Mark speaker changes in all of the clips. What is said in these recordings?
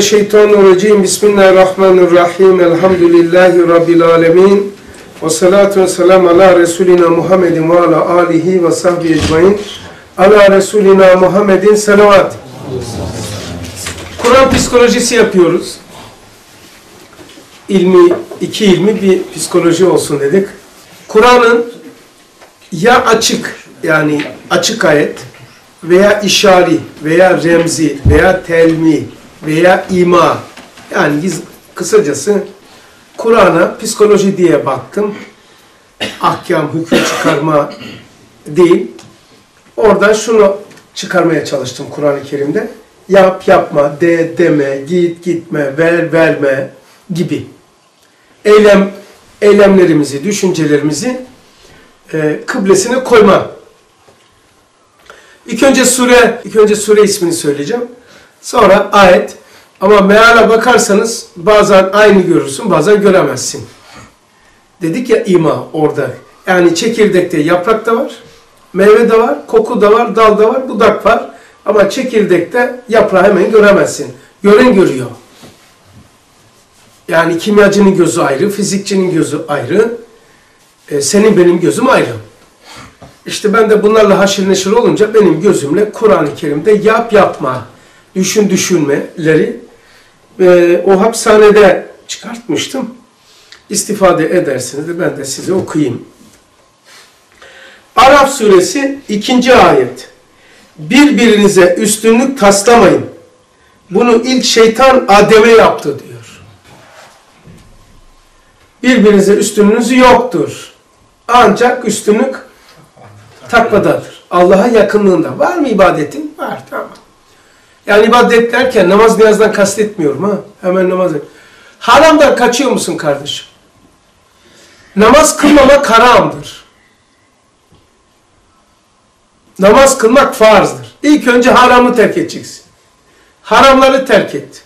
Speaker 1: Şeytanirracim. Bismillahirrahmanirrahim. Elhamdülillahi Rabbil alemin. Ve salatu ve selam ala Resulina Muhammedin ve ala alihi ve sahbihi ecmain. Ala Resulina Muhammedin selavat. Kur'an psikolojisi yapıyoruz. İlmi, iki ilmi bir psikoloji olsun dedik. Kur'an'ın ya açık yani açık ayet veya işari veya remzi veya telmi veya ima yani kısacası Kur'an'a psikoloji diye baktım. Ahkam, hüküm çıkarma değil. Oradan şunu çıkarmaya çalıştım Kur'an-ı Kerim'de. Yap, yapma, de, deme, git, gitme, ver, verme gibi. Eylem, eylemlerimizi, düşüncelerimizi e, kıblesine koyma. İlk önce sure, ilk önce sure ismini söyleyeceğim. Sonra ayet. Ama meale bakarsanız bazen aynı görürsün, bazen göremezsin. Dedik ya ima orada. Yani çekirdekte yaprak da var, meyve de var, koku da var, dal da var, budak var. Ama çekirdekte yaprağı hemen göremezsin. Gören görüyor. Yani kimyacının gözü ayrı, fizikçinin gözü ayrı. E, senin benim gözüm ayrı. İşte ben de bunlarla haşir neşir olunca benim gözümle Kur'an-ı Kerim'de yap yapma, düşün düşünmeleri e, o hapishanede çıkartmıştım. İstifade edersiniz de ben de size okuyayım. Araf suresi ikinci ayet. Birbirinize üstünlük taslamayın. Bunu ilk şeytan Adem'e yaptı diyor. Birbirinize üstünlüğünüz yoktur. Ancak üstünlük takvadadır. Allah'a yakınlığında. Var mı ibadetin? Var tamam. Yani ibadet derken namaz niyazdan kastetmiyorum ha. Hemen namaz. Haramdan kaçıyor musun kardeşim? Namaz kılmamak haramdır. Namaz kılmak farzdır. İlk önce haramı terk edeceksin. Haramları terk et.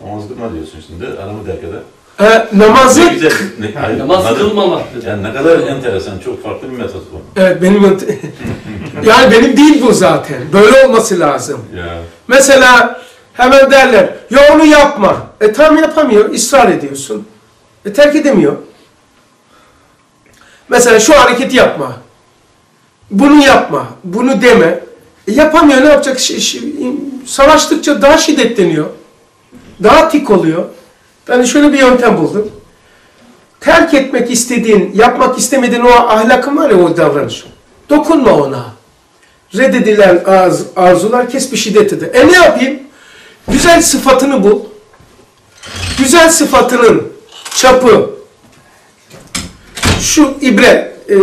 Speaker 2: Namaz kılma diyorsun şimdi, aramı terk eder.
Speaker 1: E, namazı...
Speaker 2: Ne güzel, ne, hayır,
Speaker 3: Namaz
Speaker 2: anladım.
Speaker 3: kılmamaktır.
Speaker 2: Yani ne kadar enteresan, çok farklı bir metot bu.
Speaker 1: Evet benim... yani benim değil bu zaten. Böyle olması lazım.
Speaker 2: Ya,
Speaker 1: Mesela hemen derler, ya onu yapma. E tam yapamıyor, ısrar ediyorsun. E terk edemiyor. Mesela şu hareketi yapma. Bunu yapma, bunu deme. E yapamıyor, ne yapacak? Savaştıkça daha şiddetleniyor. Daha tik oluyor. Ben şöyle bir yöntem buldum. Terk etmek istediğin, yapmak istemediğin o ahlakın var ya o davranış. Dokunma ona reddedilen arz, arzular kes bir şiddetidir. E ne yapayım? Güzel sıfatını bul. Güzel sıfatının çapı şu ibre, e,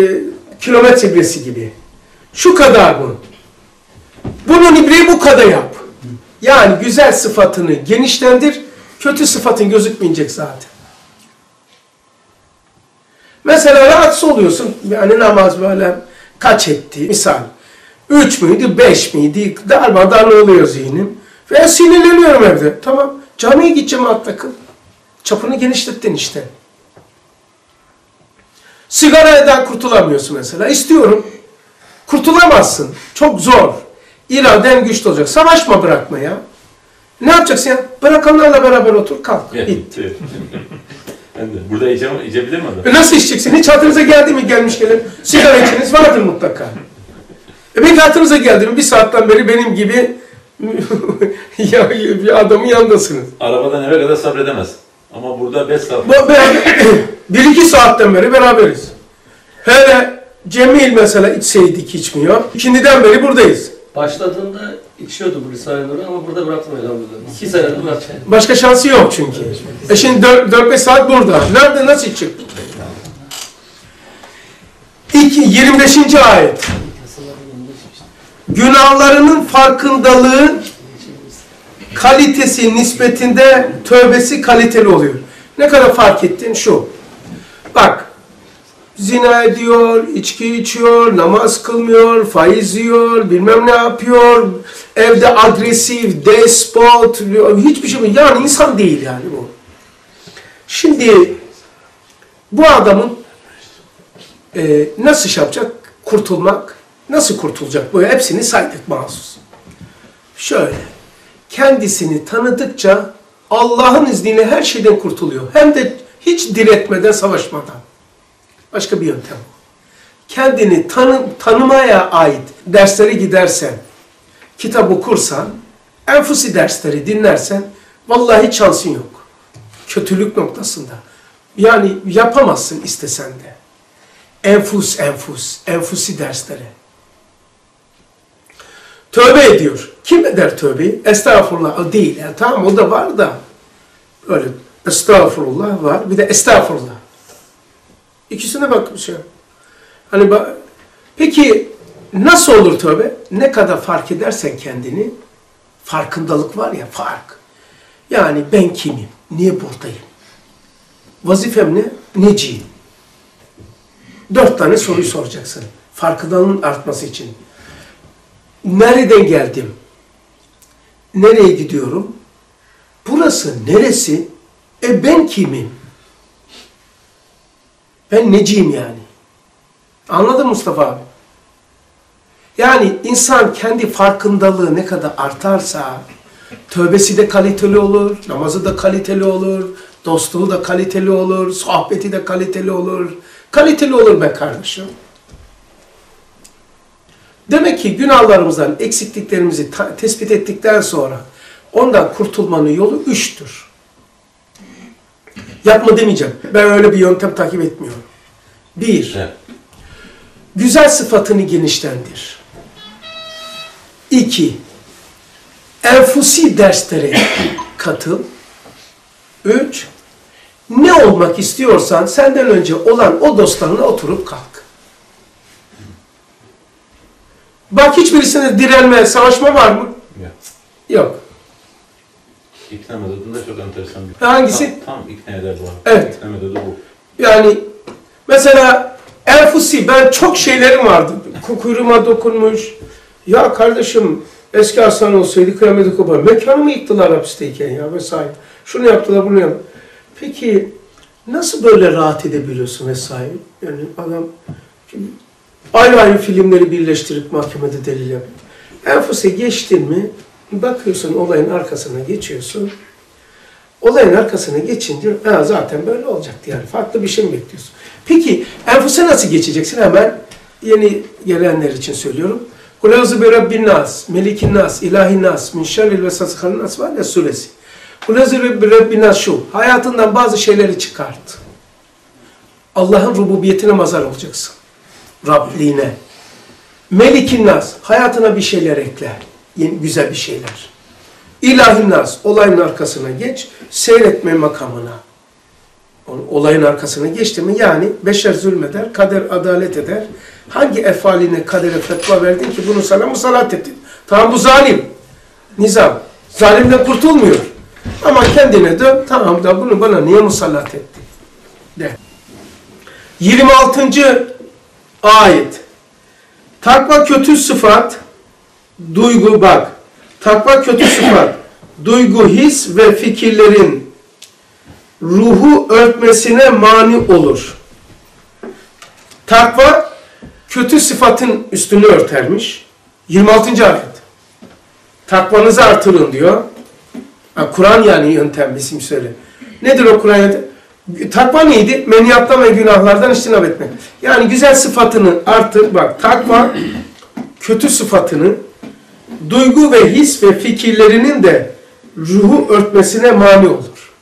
Speaker 1: kilometre ibresi gibi. Şu kadar mı? Bunun ibreyi bu kadar yap. Yani güzel sıfatını genişlendir, kötü sıfatın gözükmeyecek zaten. Mesela rahatsız oluyorsun, yani namaz böyle kaç etti, misal. Üç müydü, beş miydi, darmadağın oluyor zihnim. Ve sinirleniyorum evde. Tamam, camiye gideceğim alt takıl. Çapını genişlettin işte. Sigaradan kurtulamıyorsun mesela. İstiyorum. Kurtulamazsın. Çok zor. İraden güçlü olacak. Savaşma bırakma ya. Ne yapacaksın ya? Bırakanlarla beraber otur, kalk. Bitti.
Speaker 2: Burada içe, içebilir mi adam?
Speaker 1: E nasıl içeceksin? Hiç hatırınıza geldi mi gelmiş gelen? Sigara içiniz vardır mutlaka. E belki hatırınıza geldi mi? Bir saatten beri benim gibi ya, bir adamın yanındasınız.
Speaker 2: Arabadan eve kadar sabredemez. Ama burada 5 saat.
Speaker 1: Bu, beraber, bir iki saatten beri beraberiz. Hele Cemil mesela içseydik içmiyor. İkindiden beri buradayız.
Speaker 3: Başladığında içiyordu bu Risale-i ama burada bıraktım elhamdülillah. İki senedir bıraktım.
Speaker 1: Başka şansı yok çünkü. E şimdi 4-5 saat burada. Nerede nasıl çıktı? İki, 25. ayet. Günahlarının farkındalığı kalitesi nispetinde tövbesi kaliteli oluyor. Ne kadar fark ettin? Şu. Bak. Zina ediyor, içki içiyor, namaz kılmıyor, faiz yiyor, bilmem ne yapıyor, evde agresif, despot, hiçbir şey yok. Yani insan değil yani bu. Şimdi bu adamın e, nasıl şey yapacak? Kurtulmak. Nasıl kurtulacak? Bu hepsini saydık mahsus. Şöyle. kendisini tanıdıkça Allah'ın izniyle her şeyden kurtuluyor. Hem de hiç diretmeden, savaşmadan. Başka bir yöntem. Kendini tanı, tanımaya ait derslere gidersen, kitap okursan, enfusi dersleri dinlersen, vallahi şansın yok. Kötülük noktasında. Yani yapamazsın istesen de. Enfus, enfus, enfusi dersleri. Tövbe ediyor. Kim eder tövbeyi? Estağfurullah değil. Yani tamam o da var da. Öyle estağfurullah var. Bir de estağfurullah. İkisine bak bir şey. Hani ba- peki nasıl olur tövbe? Ne kadar fark edersen kendini farkındalık var ya fark. Yani ben kimim? Niye buradayım? Vazifem ne? Neciyim? Dört tane soruyu soracaksın. Farkındalığın artması için. Nereden geldim? Nereye gidiyorum? Burası neresi? E ben kimim? Ben neciyim yani? Anladın Mustafa abi? Yani insan kendi farkındalığı ne kadar artarsa tövbesi de kaliteli olur, namazı da kaliteli olur, dostluğu da kaliteli olur, sohbeti de kaliteli olur. Kaliteli olur be kardeşim. Demek ki günahlarımızdan eksikliklerimizi tespit ettikten sonra ondan kurtulmanın yolu üçtür. Yapma demeyeceğim. Ben öyle bir yöntem takip etmiyorum. Bir,
Speaker 2: Evet.
Speaker 1: güzel sıfatını genişlendir. İki, enfusi derslere katıl. Üç, ne olmak istiyorsan senden önce olan o dostlarına oturup kalk. Bak hiçbirisine direnme, savaşma var mı? Yok.
Speaker 2: İkna metodunda çok enteresan bir...
Speaker 1: Hangisi?
Speaker 2: Tam, tam ikna eder bu.
Speaker 1: Evet.
Speaker 2: İkna metodu bu.
Speaker 1: Yani mesela enfusi ben çok şeylerim vardı. Kuyruğuma dokunmuş. Ya kardeşim eski Hasan olsaydı kıyameti kopar. Mekanımı yıktılar hapisteyken ya vesaire. Şunu yaptılar bunu yaptılar. Peki nasıl böyle rahat edebiliyorsun vesaire? Yani adam ayrı ayrı filmleri birleştirip mahkemede delil yapıyor. Enfusi geçtin mi bakıyorsun olayın arkasına geçiyorsun. Olayın arkasına geçince ha, zaten böyle olacaktı yani. Farklı bir şey mi bekliyorsun? Peki enfuse nasıl geçeceksin? Hemen yeni gelenler için söylüyorum. Kuleuzu bi Rabbin nas, melikin nas, ilahin nas, min şerril vesasıkan nas var ya suresi. Kuleuzu bi Rabbin nas şu. Hayatından bazı şeyleri çıkart. Allah'ın rububiyetine mazhar olacaksın. Rabliğine. Melikin nas. Hayatına bir şeyler ekle. Güzel bir şeyler. İlahi nas, olayın arkasına geç, seyretme makamına. Olayın arkasına geçti mi yani beşer zulmeder, kader adalet eder. Hangi efaline kadere fetva verdin ki bunu sana musallat ettin? Tamam bu zalim. Nizam. Zalimden kurtulmuyor. Ama kendine dön, tamam da bunu bana niye musallat ettin? De. 26. ayet. Takva kötü sıfat, duygu bak. Takva kötü sıfat, duygu, his ve fikirlerin ruhu örtmesine mani olur. Takva kötü sıfatın üstünü örtermiş. 26. ayet. Takvanızı artırın diyor. Kur'an yani yöntem bizim söyle. Nedir o Kur'an yöntem? Takva neydi? Meniyattan ve günahlardan iştinab etmek. Yani güzel sıfatını artır. Bak takva kötü sıfatını duygu ve his ve fikirlerinin de ruhu örtmesine mani olur.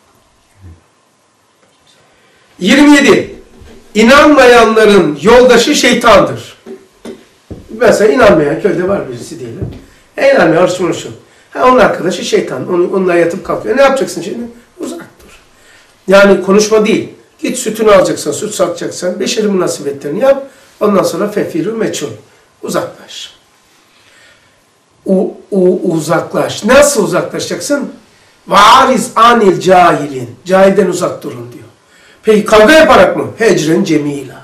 Speaker 1: 27. İnanmayanların yoldaşı şeytandır. Mesela inanmayan köyde var birisi diyelim. E inanmıyor, arşın arşın. Ha onun arkadaşı şeytan. Onu, onunla yatıp kalkıyor. Ne yapacaksın şimdi? Uzak dur. Yani konuşma değil. Git sütünü alacaksın, süt satacaksan, beşeri münasebetlerini yap. Ondan sonra fefiru meçhul. Uzaklaş. U, u, uzaklaş. Nasıl uzaklaşacaksın? Variz anil cahilin. Cahilden uzak durun diyor. Peki kavga yaparak mı? Hecren cemila.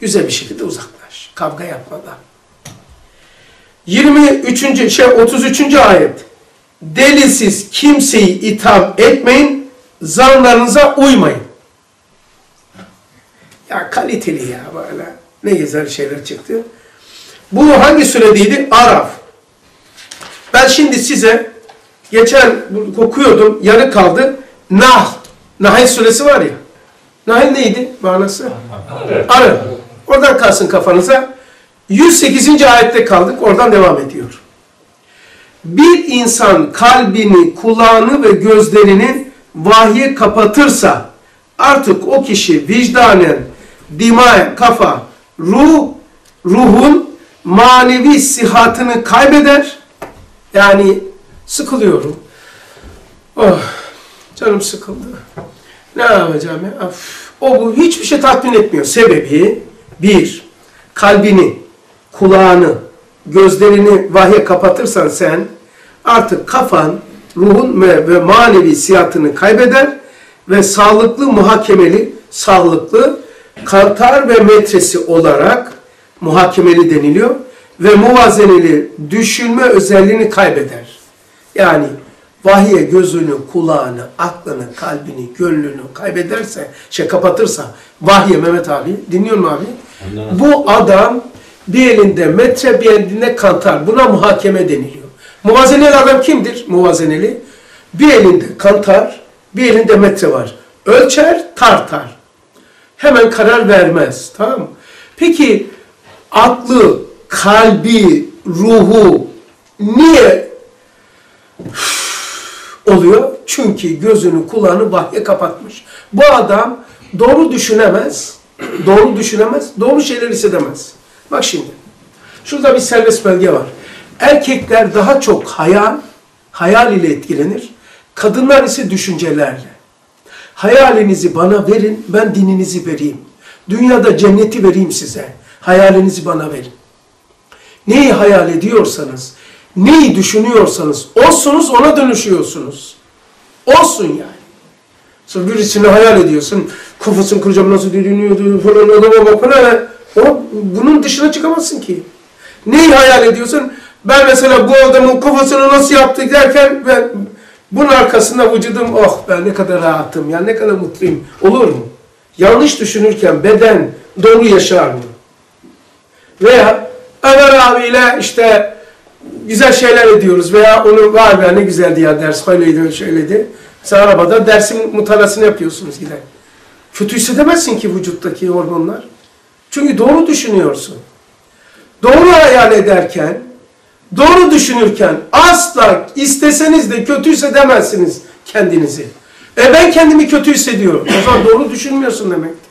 Speaker 1: Güzel bir şekilde uzaklaş. Kavga yapmadan. 23. şey 33. ayet. Delisiz kimseyi itham etmeyin, zanlarınıza uymayın. Ya kaliteli ya böyle. Ne güzel şeyler çıktı. Bu hangi süredeydi? Araf. Ben şimdi size geçen okuyordum, yarı kaldı. Nahl. Nahl suresi var ya. Nahl neydi manası? Arı. Oradan kalsın kafanıza. 108. ayette kaldık. Oradan devam ediyor. Bir insan kalbini, kulağını ve gözlerini vahye kapatırsa artık o kişi vicdanen, dimayen, kafa, ruh, ruhun manevi sihatını kaybeder. Yani sıkılıyorum. Oh, canım sıkıldı. Ne yapacağım ya? Of. O bu hiçbir şey tatmin etmiyor. Sebebi bir, kalbini, kulağını, gözlerini vahye kapatırsan sen artık kafan, ruhun ve, ve manevi siyatını kaybeder ve sağlıklı muhakemeli, sağlıklı kantar ve metresi olarak muhakemeli deniliyor ve muvazeneli düşünme özelliğini kaybeder. Yani vahiye gözünü, kulağını, aklını, kalbini, gönlünü kaybederse, şey kapatırsa, vahiye Mehmet abi, dinliyor musun abi?
Speaker 2: Ondan
Speaker 1: Bu adam bir elinde metre, bir elinde kantar. Buna muhakeme deniliyor. Muvazeneli adam kimdir? Muvazeneli. Bir elinde kantar, bir elinde metre var. Ölçer, tartar. Hemen karar vermez. Tamam mı? Peki aklı, kalbi, ruhu niye oluyor? Çünkü gözünü, kulağını vahye kapatmış. Bu adam doğru düşünemez, doğru düşünemez, doğru şeyler hissedemez. Bak şimdi, şurada bir serbest belge var. Erkekler daha çok hayal, hayal ile etkilenir. Kadınlar ise düşüncelerle. Hayalinizi bana verin, ben dininizi vereyim. Dünyada cenneti vereyim size. Hayalinizi bana verin. Neyi hayal ediyorsanız, neyi düşünüyorsanız, olsunuz ona dönüşüyorsunuz. Olsun yani. Sonra birisini hayal ediyorsun, kafasını kıracağım nasıl dönüyordu falan adama bak falan. O, bunun dışına çıkamazsın ki. Neyi hayal ediyorsun? Ben mesela bu adamın kafasını nasıl yaptık derken ben bunun arkasında vücudum oh ben ne kadar rahatım ya ne kadar mutluyum. Olur mu? Yanlış düşünürken beden doğru yaşar mı? Veya Ömer abiyle işte güzel şeyler ediyoruz veya onu var be ne güzeldi ya ders öyleydi şöyleydi. Sen arabada dersin mutalasını yapıyorsunuz gider. Kötü hissedemezsin ki vücuttaki hormonlar. Çünkü doğru düşünüyorsun. Doğru hayal ederken, doğru düşünürken asla isteseniz de kötü hissedemezsiniz kendinizi. E ben kendimi kötü hissediyorum. O zaman doğru düşünmüyorsun demektir.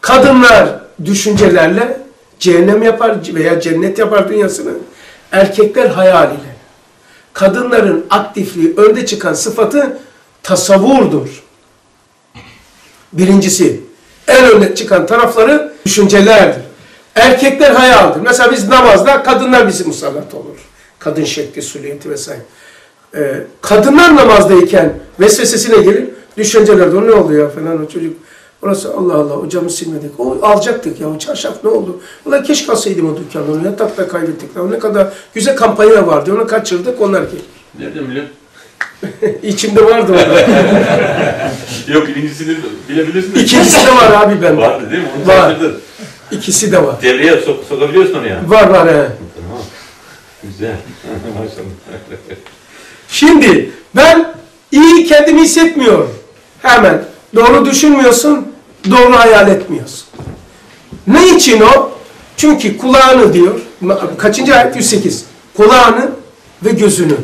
Speaker 1: Kadınlar düşüncelerle cehennem yapar veya cennet yapar dünyasını. Erkekler hayal ile. Kadınların aktifliği önde çıkan sıfatı tasavvurdur. Birincisi en önde çıkan tarafları düşüncelerdir. Erkekler hayaldir. Mesela biz namazda kadınlar bizi musallat olur. Kadın şekli, süliyeti vesaire. Ee, kadınlar namazdayken vesvesesine gelir. Düşüncelerde o ne oldu ya falan o çocuk. Orası Allah Allah o camı silmedik. O alacaktık ya o çarşaf ne oldu? Ulan keşke alsaydım o dükkanı onu yatakta kaybettik. O ne kadar güzel kampanya vardı onu kaçırdık onlar gelir.
Speaker 2: Nereden biliyorsun?
Speaker 1: İçimde vardı orada.
Speaker 2: Yok birincisini bilebilirsin.
Speaker 1: İkincisi de var abi bende.
Speaker 2: Vardı değil mi? Onu
Speaker 1: Var.
Speaker 2: kaçırdın.
Speaker 1: İkisi de var.
Speaker 2: Devreye sok sokabiliyorsun onu yani.
Speaker 1: Var var he.
Speaker 2: Tamam. Güzel. Maşallah.
Speaker 1: Şimdi ben iyi kendimi hissetmiyorum. Hemen doğru düşünmüyorsun, doğru hayal etmiyorsun. Ne için o? Çünkü kulağını diyor, kaçıncı ayet? 108. Kulağını ve gözünü.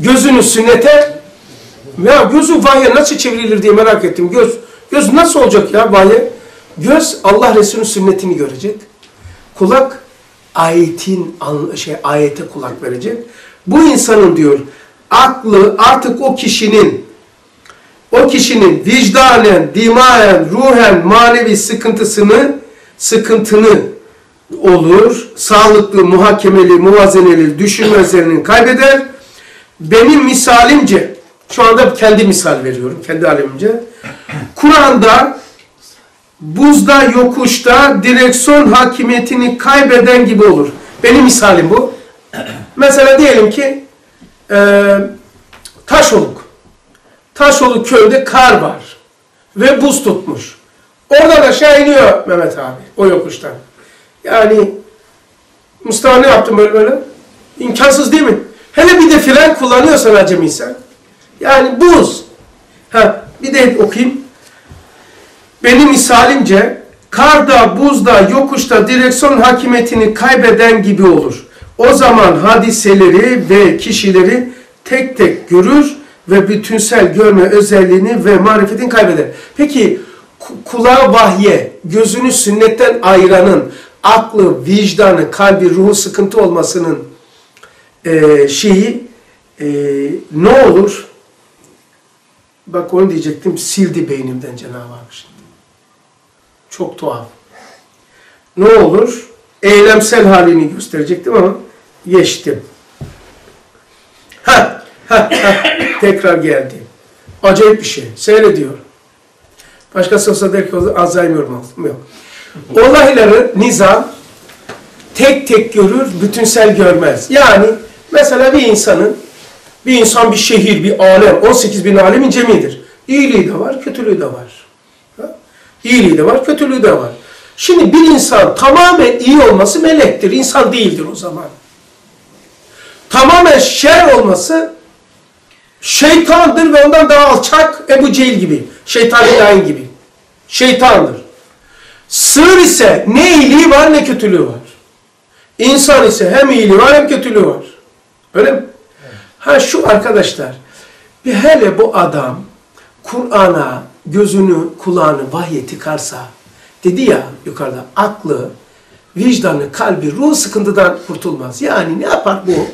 Speaker 1: Gözünü sünnete ya gözü vahye nasıl çevrilir diye merak ettim. Göz göz nasıl olacak ya vahye? Göz Allah Resulü'nün sünnetini görecek. Kulak ayetin şey ayete kulak verecek. Bu insanın diyor aklı artık o kişinin o kişinin vicdanen, dimayen, ruhen, manevi sıkıntısını, sıkıntını olur, sağlıklı, muhakemeli, muvazeneli düşünme özelliğini kaybeder. Benim misalimce, şu anda kendi misal veriyorum, kendi alemimce. Kur'an'da buzda, yokuşta direksiyon hakimiyetini kaybeden gibi olur. Benim misalim bu. Mesela diyelim ki e, Taşoluk. Taşoluk köyde kar var. Ve buz tutmuş. Oradan aşağı iniyor Mehmet abi. O yokuştan. Yani Mustafa ne yaptın böyle böyle? İmkansız değil mi? Hele bir de fren kullanıyorsan acemiysen. Yani buz. Ha, bir de okuyayım. Benim misalimce karda, buzda, yokuşta direksiyon hakimiyetini kaybeden gibi olur. O zaman hadiseleri ve kişileri tek tek görür ve bütünsel görme özelliğini ve marifetini kaybeder. Peki ku- kulağı vahye, gözünü sünnetten ayıranın aklı, vicdanı, kalbi, ruhu sıkıntı olmasının eee, şeyi eee, ne olur? Bak onu diyecektim, sildi beynimden Cenab-ı Hak şimdi. Çok tuhaf. Ne olur? Eylemsel halini gösterecektim ama geçtim. Ha. Tekrar geldi. Acayip bir şey. Seyrediyor. Başkası olsa der ki Alzheimer oldum? Yok. Olayları nizam tek tek görür, bütünsel görmez. Yani mesela bir insanın, bir insan bir şehir, bir alem, 18 bin alemin cemidir. İyiliği de var, kötülüğü de var. İyiliği de var, kötülüğü de var. Şimdi bir insan tamamen iyi olması melektir, insan değildir o zaman. Tamamen şer olması şeytandır ve ondan daha alçak Ebu Cehil gibi, şeytan ilahin gibi. Şeytandır. Sığır ise ne iyiliği var ne kötülüğü var. İnsan ise hem iyiliği var hem kötülüğü var. Öyle mi? Ha şu arkadaşlar, bir hele bu adam Kur'an'a gözünü, kulağını vahye tıkarsa, dedi ya yukarıda, aklı, vicdanı, kalbi, ruh sıkıntıdan kurtulmaz. Yani ne yapar bu?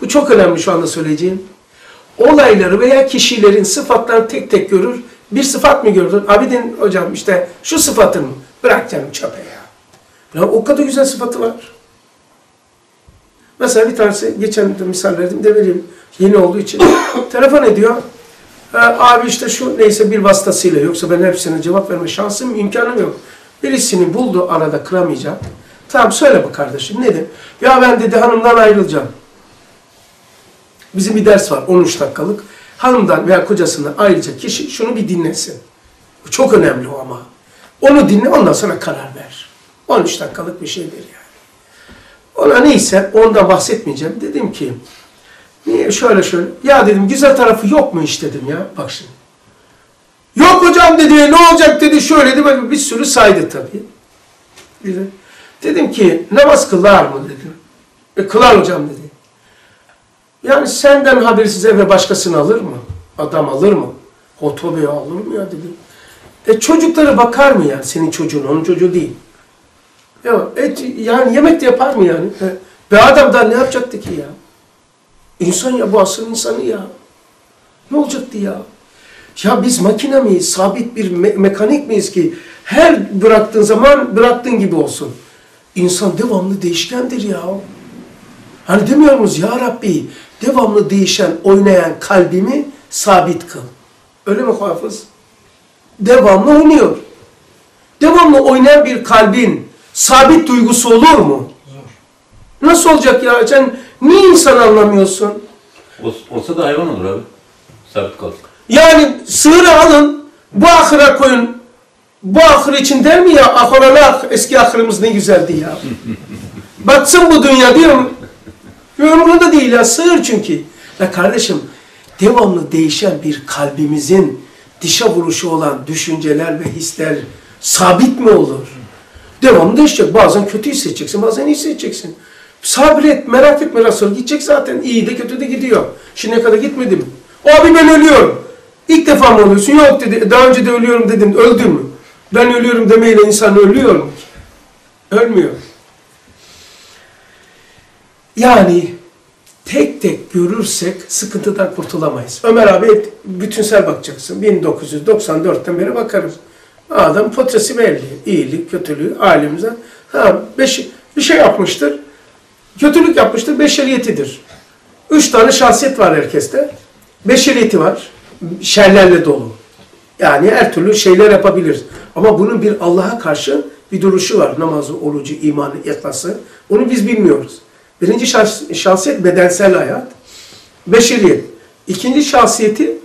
Speaker 1: Bu çok önemli şu anda söyleyeceğim. Olayları veya kişilerin sıfatlarını tek tek görür. Bir sıfat mı gördün? Abidin hocam işte şu sıfatın mı? Bırak canım çöpe ya. O kadar güzel sıfatı var. Mesela bir tanesi, geçen de misal verdim de vereyim. Yeni olduğu için. Telefon ediyor. Ha, abi işte şu neyse bir vasıtasıyla yoksa ben hepsine cevap verme şansım, imkanım yok. Birisini buldu arada kıramayacak. Tamam söyle bu kardeşim nedir? Ya ben dedi hanımdan ayrılacağım. Bizim bir ders var 13 dakikalık. Hanımdan veya kocasından ayrılacak kişi şunu bir dinlesin. Çok önemli o ama. Onu dinle ondan sonra karar ver. 13 dakikalık bir şeydir yani. Ona neyse ondan bahsetmeyeceğim. Dedim ki niye şöyle şöyle. Ya dedim güzel tarafı yok mu hiç dedim ya. Bak şimdi. Yok hocam dedi ne olacak dedi şöyle dedi. Bir sürü saydı tabii. Güzel. Dedim ki namaz kılar mı dedim. E, kılar hocam dedi. Yani senden habersiz eve başkasını alır mı? Adam alır mı? Otobüye alır mı ya dedim. E çocuklara bakar mı yani senin çocuğun, onun çocuğu değil. Ya et, yani yemek de yapar mı yani? E, be adam da ne yapacaktı ki ya? İnsan ya bu asıl insanı ya. Ne olacaktı ya? Ya biz makine miyiz? Sabit bir me- mekanik miyiz ki her bıraktığın zaman bıraktığın gibi olsun. İnsan devamlı değişkendir ya. Hani demiyor muyuz ya Rabbi devamlı değişen, oynayan kalbimi sabit kıl. Öyle mi hafız? Devamlı oynuyor. Devamlı oynayan bir kalbin sabit duygusu olur mu? Nasıl olacak ya? Sen niye insan anlamıyorsun?
Speaker 2: Ol- Olsa da hayvan olur abi. Sabit kalsın.
Speaker 1: Yani sığırı alın, bu ahıra koyun. Bu ahır için der mi ya? Ahıralar, eski ahırımız ne güzeldi ya. Batsın bu dünya diyorum. Umurunda değil ya, sığır çünkü. Ya kardeşim, devamlı değişen bir kalbimizin dişe vuruşu olan düşünceler ve hisler sabit mi olur? Devamlı değişecek. Bazen kötü hissedeceksin, bazen iyi hissedeceksin. Sabret, merak etme Resul. Gidecek zaten. İyi de kötü de gidiyor. Şimdiye kadar gitmedi mi? Abi ben ölüyorum. İlk defa mı ölüyorsun? Yok dedi. Daha önce de ölüyorum dedin. Öldün mü? Ben ölüyorum demeyle insan ölüyor mu? Ölmüyor. Yani tek tek görürsek sıkıntıdan kurtulamayız. Ömer abi bütünsel bakacaksın. 1994'ten beri bakarız. Adam potresi belli. İyilik, kötülüğü, alemimizden. Ha, beş, bir şey yapmıştır. Kötülük yapmıştır, beşeriyetidir. Üç tane şahsiyet var herkeste. Beşeriyeti var. Şerlerle dolu. Yani her türlü şeyler yapabilir. Ama bunun bir Allah'a karşı bir duruşu var. Namazı, orucu, imanı, ihlası. Onu biz bilmiyoruz. Birinci şahs- şahsiyet bedensel hayat. Beşeriyet. İkinci şahsiyeti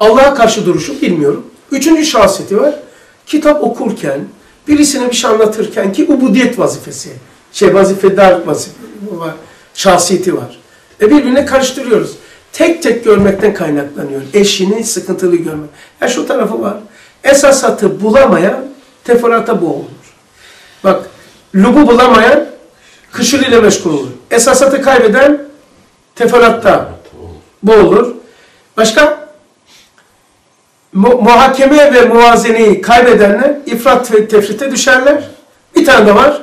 Speaker 1: Allah'a karşı duruşu bilmiyorum. Üçüncü şahsiyeti var. Kitap okurken, birisine bir şey anlatırken ki ubudiyet vazifesi. Şey vazifedar vazife var. Şahsiyeti var. E birbirine karıştırıyoruz. Tek tek görmekten kaynaklanıyor. Eşini sıkıntılı görmek. Ya şu tarafı var. Esasatı bulamayan teferruata boğulur. Bak, lubu bulamayan kışır ile meşgul olur. Esasatı kaybeden teferruatta boğulur. Başka? Mu- muhakeme ve muvazeneyi kaybedenler ifrat ve tefrite düşerler. Bir tane de var.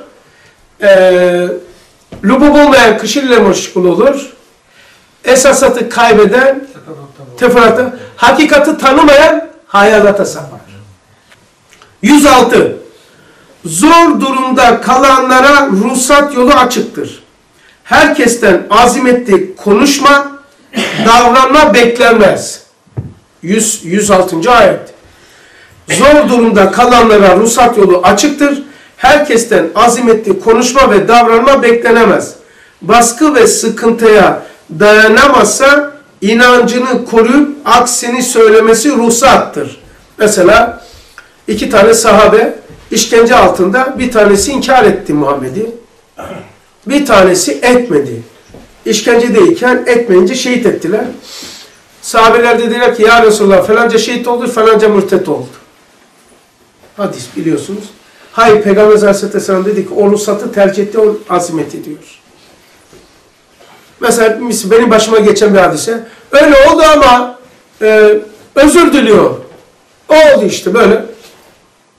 Speaker 1: Ee, lubu bulmayan kışır ile meşgul olur. Esasatı kaybeden teferruata, hakikati tanımayan hayalata sapar. 106. Zor durumda kalanlara ruhsat yolu açıktır. Herkesten azimetli konuşma, davranma beklenmez. 100, 106. ayet. Zor durumda kalanlara ruhsat yolu açıktır. Herkesten azimetli konuşma ve davranma beklenemez. Baskı ve sıkıntıya dayanamazsa inancını koruyup aksini söylemesi ruhsattır. Mesela iki tane sahabe işkence altında bir tanesi inkar etti Muhammed'i. Bir tanesi etmedi. İşkencedeyken etmeyince şehit ettiler. Sahabeler dediler ki ya Resulallah falanca şehit oldu falanca mürtet oldu. Hadis biliyorsunuz. Hayır Peygamber Aleyhisselam dedi ki o ruhsatı tercih etti, o azimet ediyor. Mesela benim başıma geçen bir hadise. Öyle oldu ama e, özür diliyor. Oldu işte böyle.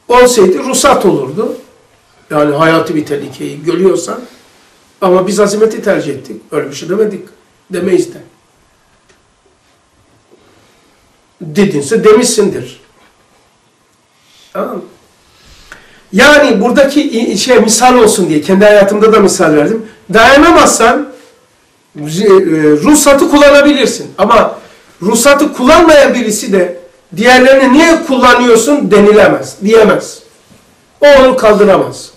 Speaker 1: Olsaydı ruhsat olurdu. Yani hayatı bir tehlikeyi görüyorsan. Ama biz azimeti tercih ettik. Öyle bir şey demedik. Demeyiz de. Dedinse demişsindir. Tamam? Yani buradaki şey misal olsun diye kendi hayatımda da misal verdim. Dayanamazsan e, ruhsatı kullanabilirsin. Ama ruhsatı kullanmayan birisi de diğerlerini niye kullanıyorsun denilemez, diyemez. O onu kaldıramaz.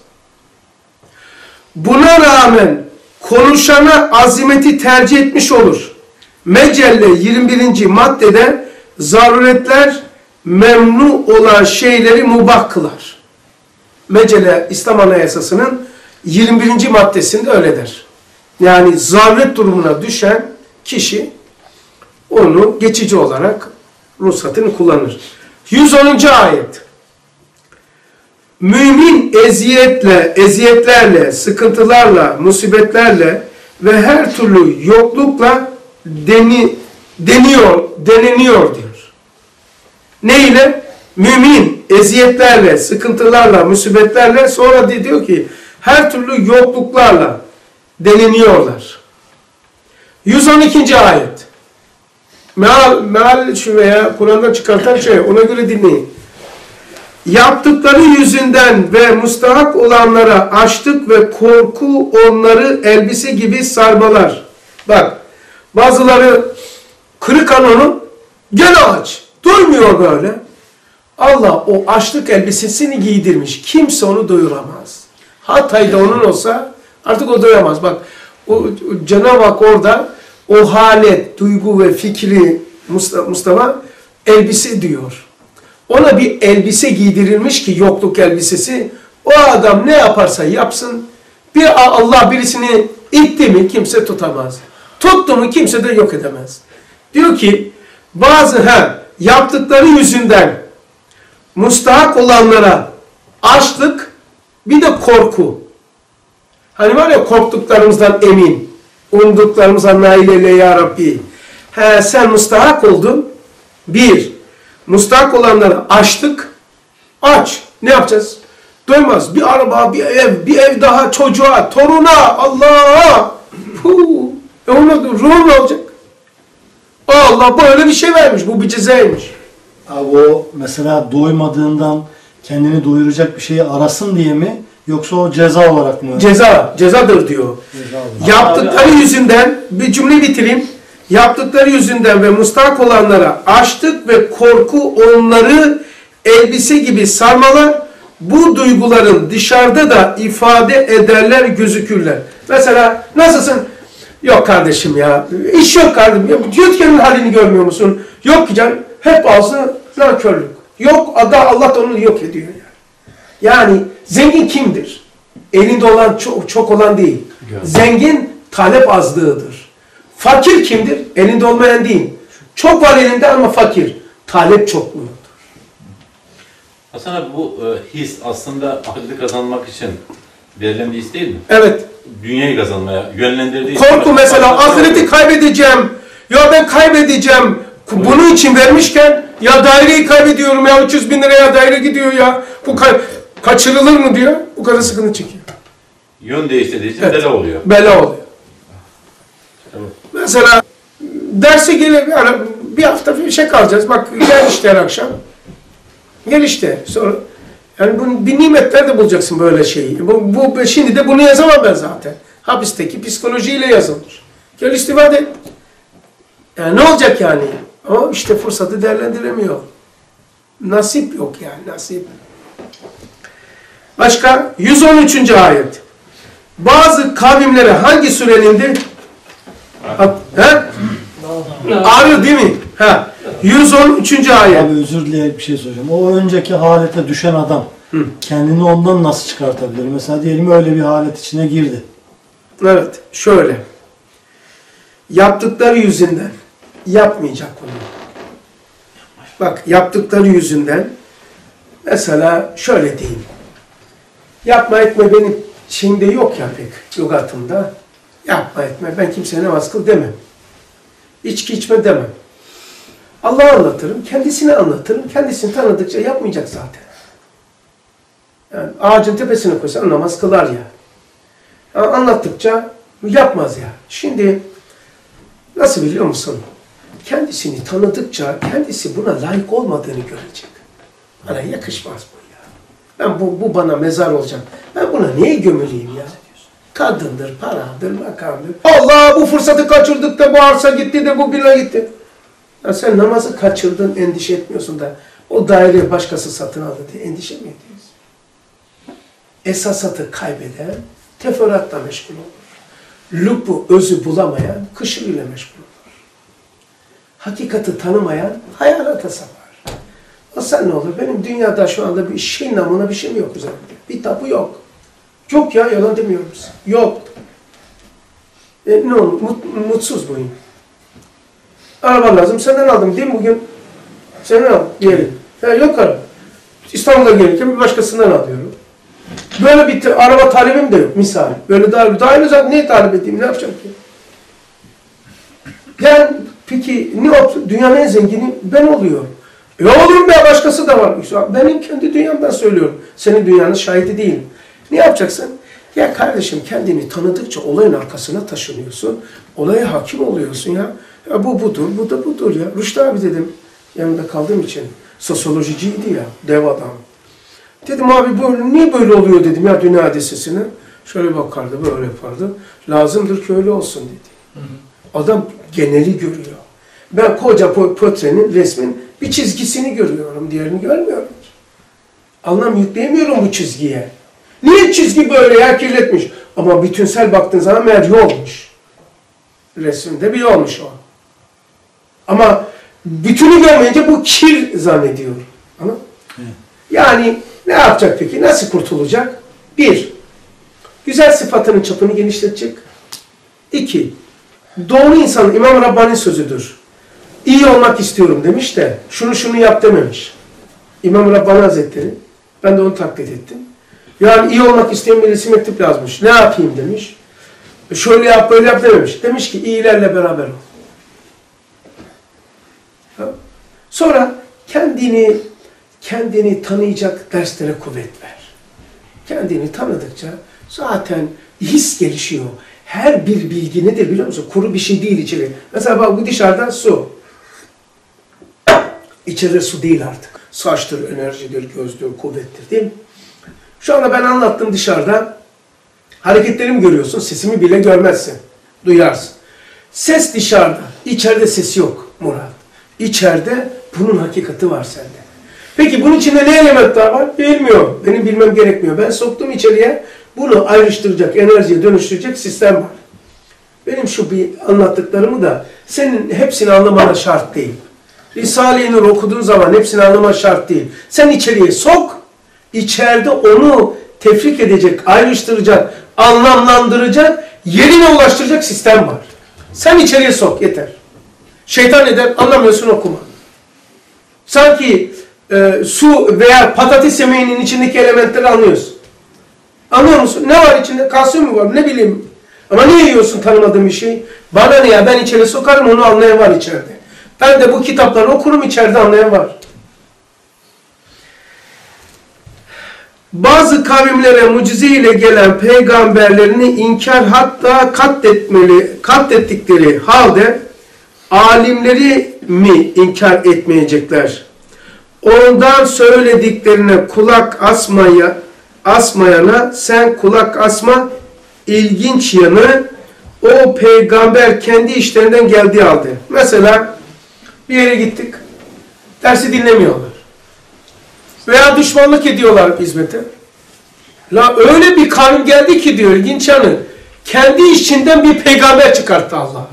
Speaker 1: Buna rağmen konuşana azimeti tercih etmiş olur. Mecelle 21. maddede zaruretler memnu olan şeyleri mubah kılar. Mecelle İslam Anayasası'nın 21. maddesinde öyle der. Yani zaruret durumuna düşen kişi onu geçici olarak ruhsatını kullanır. 110. ayet. Mümin eziyetle, eziyetlerle, sıkıntılarla, musibetlerle ve her türlü yoklukla deni, deniyor, deneniyor diyor. Ne ile? Mümin eziyetlerle, sıkıntılarla, musibetlerle sonra diyor ki her türlü yokluklarla deneniyorlar. 112. ayet. Meal, meal veya Kur'an'dan çıkartan şey ona göre dinleyin. Yaptıkları yüzünden ve mustahak olanlara açlık ve korku onları elbise gibi sarmalar. Bak bazıları kırık anonu gene aç. Durmuyor böyle. Allah o açlık elbisesini giydirmiş. Kimse onu doyuramaz. Hatay'da onun olsa artık o doyamaz. Bak o, o Cenab-ı Hak orada o halet, duygu ve fikri Mustafa, Mustafa elbise diyor. Ona bir elbise giydirilmiş ki yokluk elbisesi. O adam ne yaparsa yapsın bir Allah birisini itti mi kimse tutamaz. Tuttu mu kimse de yok edemez. Diyor ki bazı ha yaptıkları yüzünden mustahak olanlara açlık bir de korku. Hani var ya korktuklarımızdan emin, umduklarımızdan nail eyle ya Rabbi. He sen mustahak oldun. Bir, mustahak olanlara açtık. Aç. Ne yapacağız? Doymaz. Bir araba, bir ev, bir ev daha çocuğa, toruna, Allah'a. E ona ruhun ne olacak? Allah böyle bir şey vermiş. Bu bir cezaymış.
Speaker 4: Abi o mesela doymadığından kendini doyuracak bir şeyi arasın diye mi yoksa o ceza olarak mı?
Speaker 1: Ceza, cezadır diyor.
Speaker 4: Ceza.
Speaker 1: Yaptıkları yüzünden, bir cümle bitireyim. Yaptıkları yüzünden ve mustak olanlara açlık ve korku onları elbise gibi sarmalar, bu duyguların dışarıda da ifade ederler, gözükürler. Mesela nasılsın? Yok kardeşim ya, iş yok kardeşim. Ya, Dükkanın halini görmüyor musun? Yok ki canım, hep ağzı nankörlük. Yok, Allah da onu yok ediyor yani. Yani zengin kimdir? Elinde olan çok, çok olan değil. Zengin talep azlığıdır. Fakir kimdir? Elinde olmayan değil. Çok var elinde ama fakir. Talep çok mu?
Speaker 2: Hasan abi bu e, his aslında ahireti kazanmak için verilen bir his değil mi?
Speaker 1: Evet.
Speaker 2: Dünyayı kazanmaya yönlendirdiği
Speaker 1: Korku mesela ahireti kaybedeceğim. Ya ben kaybedeceğim. Bunun için vermişken ya daireyi kaybediyorum ya 300 bin liraya daire gidiyor ya. Bu kay- kaçırılır mı diyor. Bu kadar sıkıntı çekiyor.
Speaker 2: Yön değiştirdiği için
Speaker 1: Evet.
Speaker 2: bela oluyor.
Speaker 1: Bela oluyor.
Speaker 3: Evet.
Speaker 1: Mesela derse yani bir hafta bir şey kalacağız. Bak gel işte her akşam. Gel işte. Sonra yani bu, bir nimetler de bulacaksın böyle şeyi. Bu, bu şimdi de bunu yazamam ben zaten. Hapisteki psikolojiyle yazılmış. Gel istifade et. Yani ne olacak yani? Ama işte fırsatı değerlendiremiyor. Nasip yok yani nasip. Başka 113. ayet. Bazı kavimlere hangi surenindi? Ha? He? Ağrıyor değil mi? Ha. 113. ayet.
Speaker 4: Abi özür dileyerek bir şey söyleyeceğim. O önceki halete düşen adam
Speaker 1: Hı.
Speaker 4: kendini ondan nasıl çıkartabilir? Mesela diyelim öyle bir halet içine girdi.
Speaker 1: Evet, şöyle. Yaptıkları yüzünden yapmayacak bunu. Bak, yaptıkları yüzünden mesela şöyle diyeyim. Yapma etme benim şeyimde yok ya pek lügatımda. Yapma etme. Ben kimseye namaz kıl demem. İçki içme demem. Allah'a anlatırım, kendisine anlatırım. Kendisini tanıdıkça yapmayacak zaten. Yani ağacın tepesine koysan namaz kılar ya. Ya Anlattıkça yapmaz ya. Şimdi nasıl biliyor musun? Kendisini tanıdıkça kendisi buna layık olmadığını görecek. Bana yakışmaz bu. Ben bu, bu bana mezar olacak. Ben buna niye gömüleyim ya? Kadındır, paradır, makamdır. Allah bu fırsatı kaçırdık da bu arsa gitti de bu bina gitti. Ya sen namazı kaçırdın endişe etmiyorsun da o daireyi başkası satın aldı diye endişe mi ediyorsun? Esasatı kaybeden teferruatla meşgul olur. Lübbu, özü bulamayan kışırıyla meşgul olur. Hakikati tanımayan hayalata sapar. Sen ne olur? Benim dünyada şu anda bir şey namına bir şey mi yok üzerimde? Bir tapu yok. Yok ya yalan demiyorum. Yok. E, ne olur? Mut- mutsuz muyum? Araba lazım. Senden aldım değil mi bugün? Senden aldım diyelim. Ya yok araba. İstanbul'a gelirken bir başkasından alıyorum. Böyle bir araba talebim de yok misal. Böyle daha daha zaten ne talep edeyim, ne yapacağım ki? Yani peki ne oldu? Dünyanın en zengini ben oluyorum. E olurum be başkası da var. Benim kendi dünyamdan söylüyorum. Senin dünyanın şahidi değilim. Ne yapacaksın? Ya kardeşim kendini tanıdıkça olayın arkasına taşınıyorsun. Olaya hakim oluyorsun ya. Ya bu budur, bu da budur ya. Rüştü abi dedim yanında kaldığım için. Sosyolojiciydi ya, dev adam. Dedim abi böyle, niye böyle oluyor dedim ya dünya hadisesine. Şöyle bakardı, böyle yapardı. Lazımdır ki öyle olsun dedi. Adam geneli görüyor. Ben koca po- potrenin resmin bir çizgisini görüyorum, diğerini görmüyorum. Anlam yükleyemiyorum bu çizgiye. Niye çizgi böyle ya kirletmiş? Ama bütünsel baktığın zaman meğer yolmuş. Resimde bir yolmuş o. Ama bütünü görmeyince bu kir zannediyor. Anladın? mı? Yani ne yapacak peki? Nasıl kurtulacak? Bir, güzel sıfatının çapını genişletecek. İki, doğru insan İmam Rabbani sözüdür. İyi olmak istiyorum demiş de şunu şunu yap dememiş. İmam Rabbani Hazretleri. Ben de onu taklit ettim. Yani iyi olmak isteyen birisi mektup yazmış. Ne yapayım demiş. E Şöyle yap böyle yap dememiş. Demiş ki iyilerle beraber ol. Sonra kendini kendini tanıyacak derslere kuvvet ver. Kendini tanıdıkça zaten his gelişiyor. Her bir bilgi nedir biliyor musun? Kuru bir şey değil içeri. Mesela bak bu dışarıdan su. İçeride su değil artık. Saçtır, enerjidir, gözdür, kuvvettir değil mi? Şu anda ben anlattım dışarıda. Hareketlerimi görüyorsun, sesimi bile görmezsin. Duyarsın. Ses dışarıda, içeride ses yok Murat. İçeride bunun hakikati var sende. Peki bunun içinde ne elementler var? Bilmiyorum. Benim bilmem gerekmiyor. Ben soktum içeriye bunu ayrıştıracak, enerjiye dönüştürecek sistem var. Benim şu bir anlattıklarımı da senin hepsini anlamana şart değil. Risale-i Nur okuduğun zaman hepsini anlaman şart değil. Sen içeriye sok, içeride onu tefrik edecek, ayrıştıracak, anlamlandıracak, yerine ulaştıracak sistem var. Sen içeriye sok yeter. Şeytan eder anlamıyorsun okuma. Sanki e, su veya patates yemeğinin içindeki elementleri anlıyorsun. Anlıyor musun? Ne var içinde? Kalsiyum mu var? Ne bileyim. Ama niye yiyorsun tanımadığın bir şey? Bana ne ya? Ben içeri sokarım onu anlayan var içeride. Ben de bu kitapları okurum içeride anlayan var. Bazı kavimlere mucize ile gelen peygamberlerini inkar hatta katletmeli, katlettikleri halde alimleri mi inkar etmeyecekler? Ondan söylediklerine kulak asmaya, asmayana sen kulak asma ilginç yanı o peygamber kendi işlerinden geldiği halde. Mesela bir yere gittik. Dersi dinlemiyorlar. Veya düşmanlık ediyorlar hizmete. La öyle bir kavim geldi ki diyor ilginç. Kendi içinden bir peygamber çıkarttı Allah.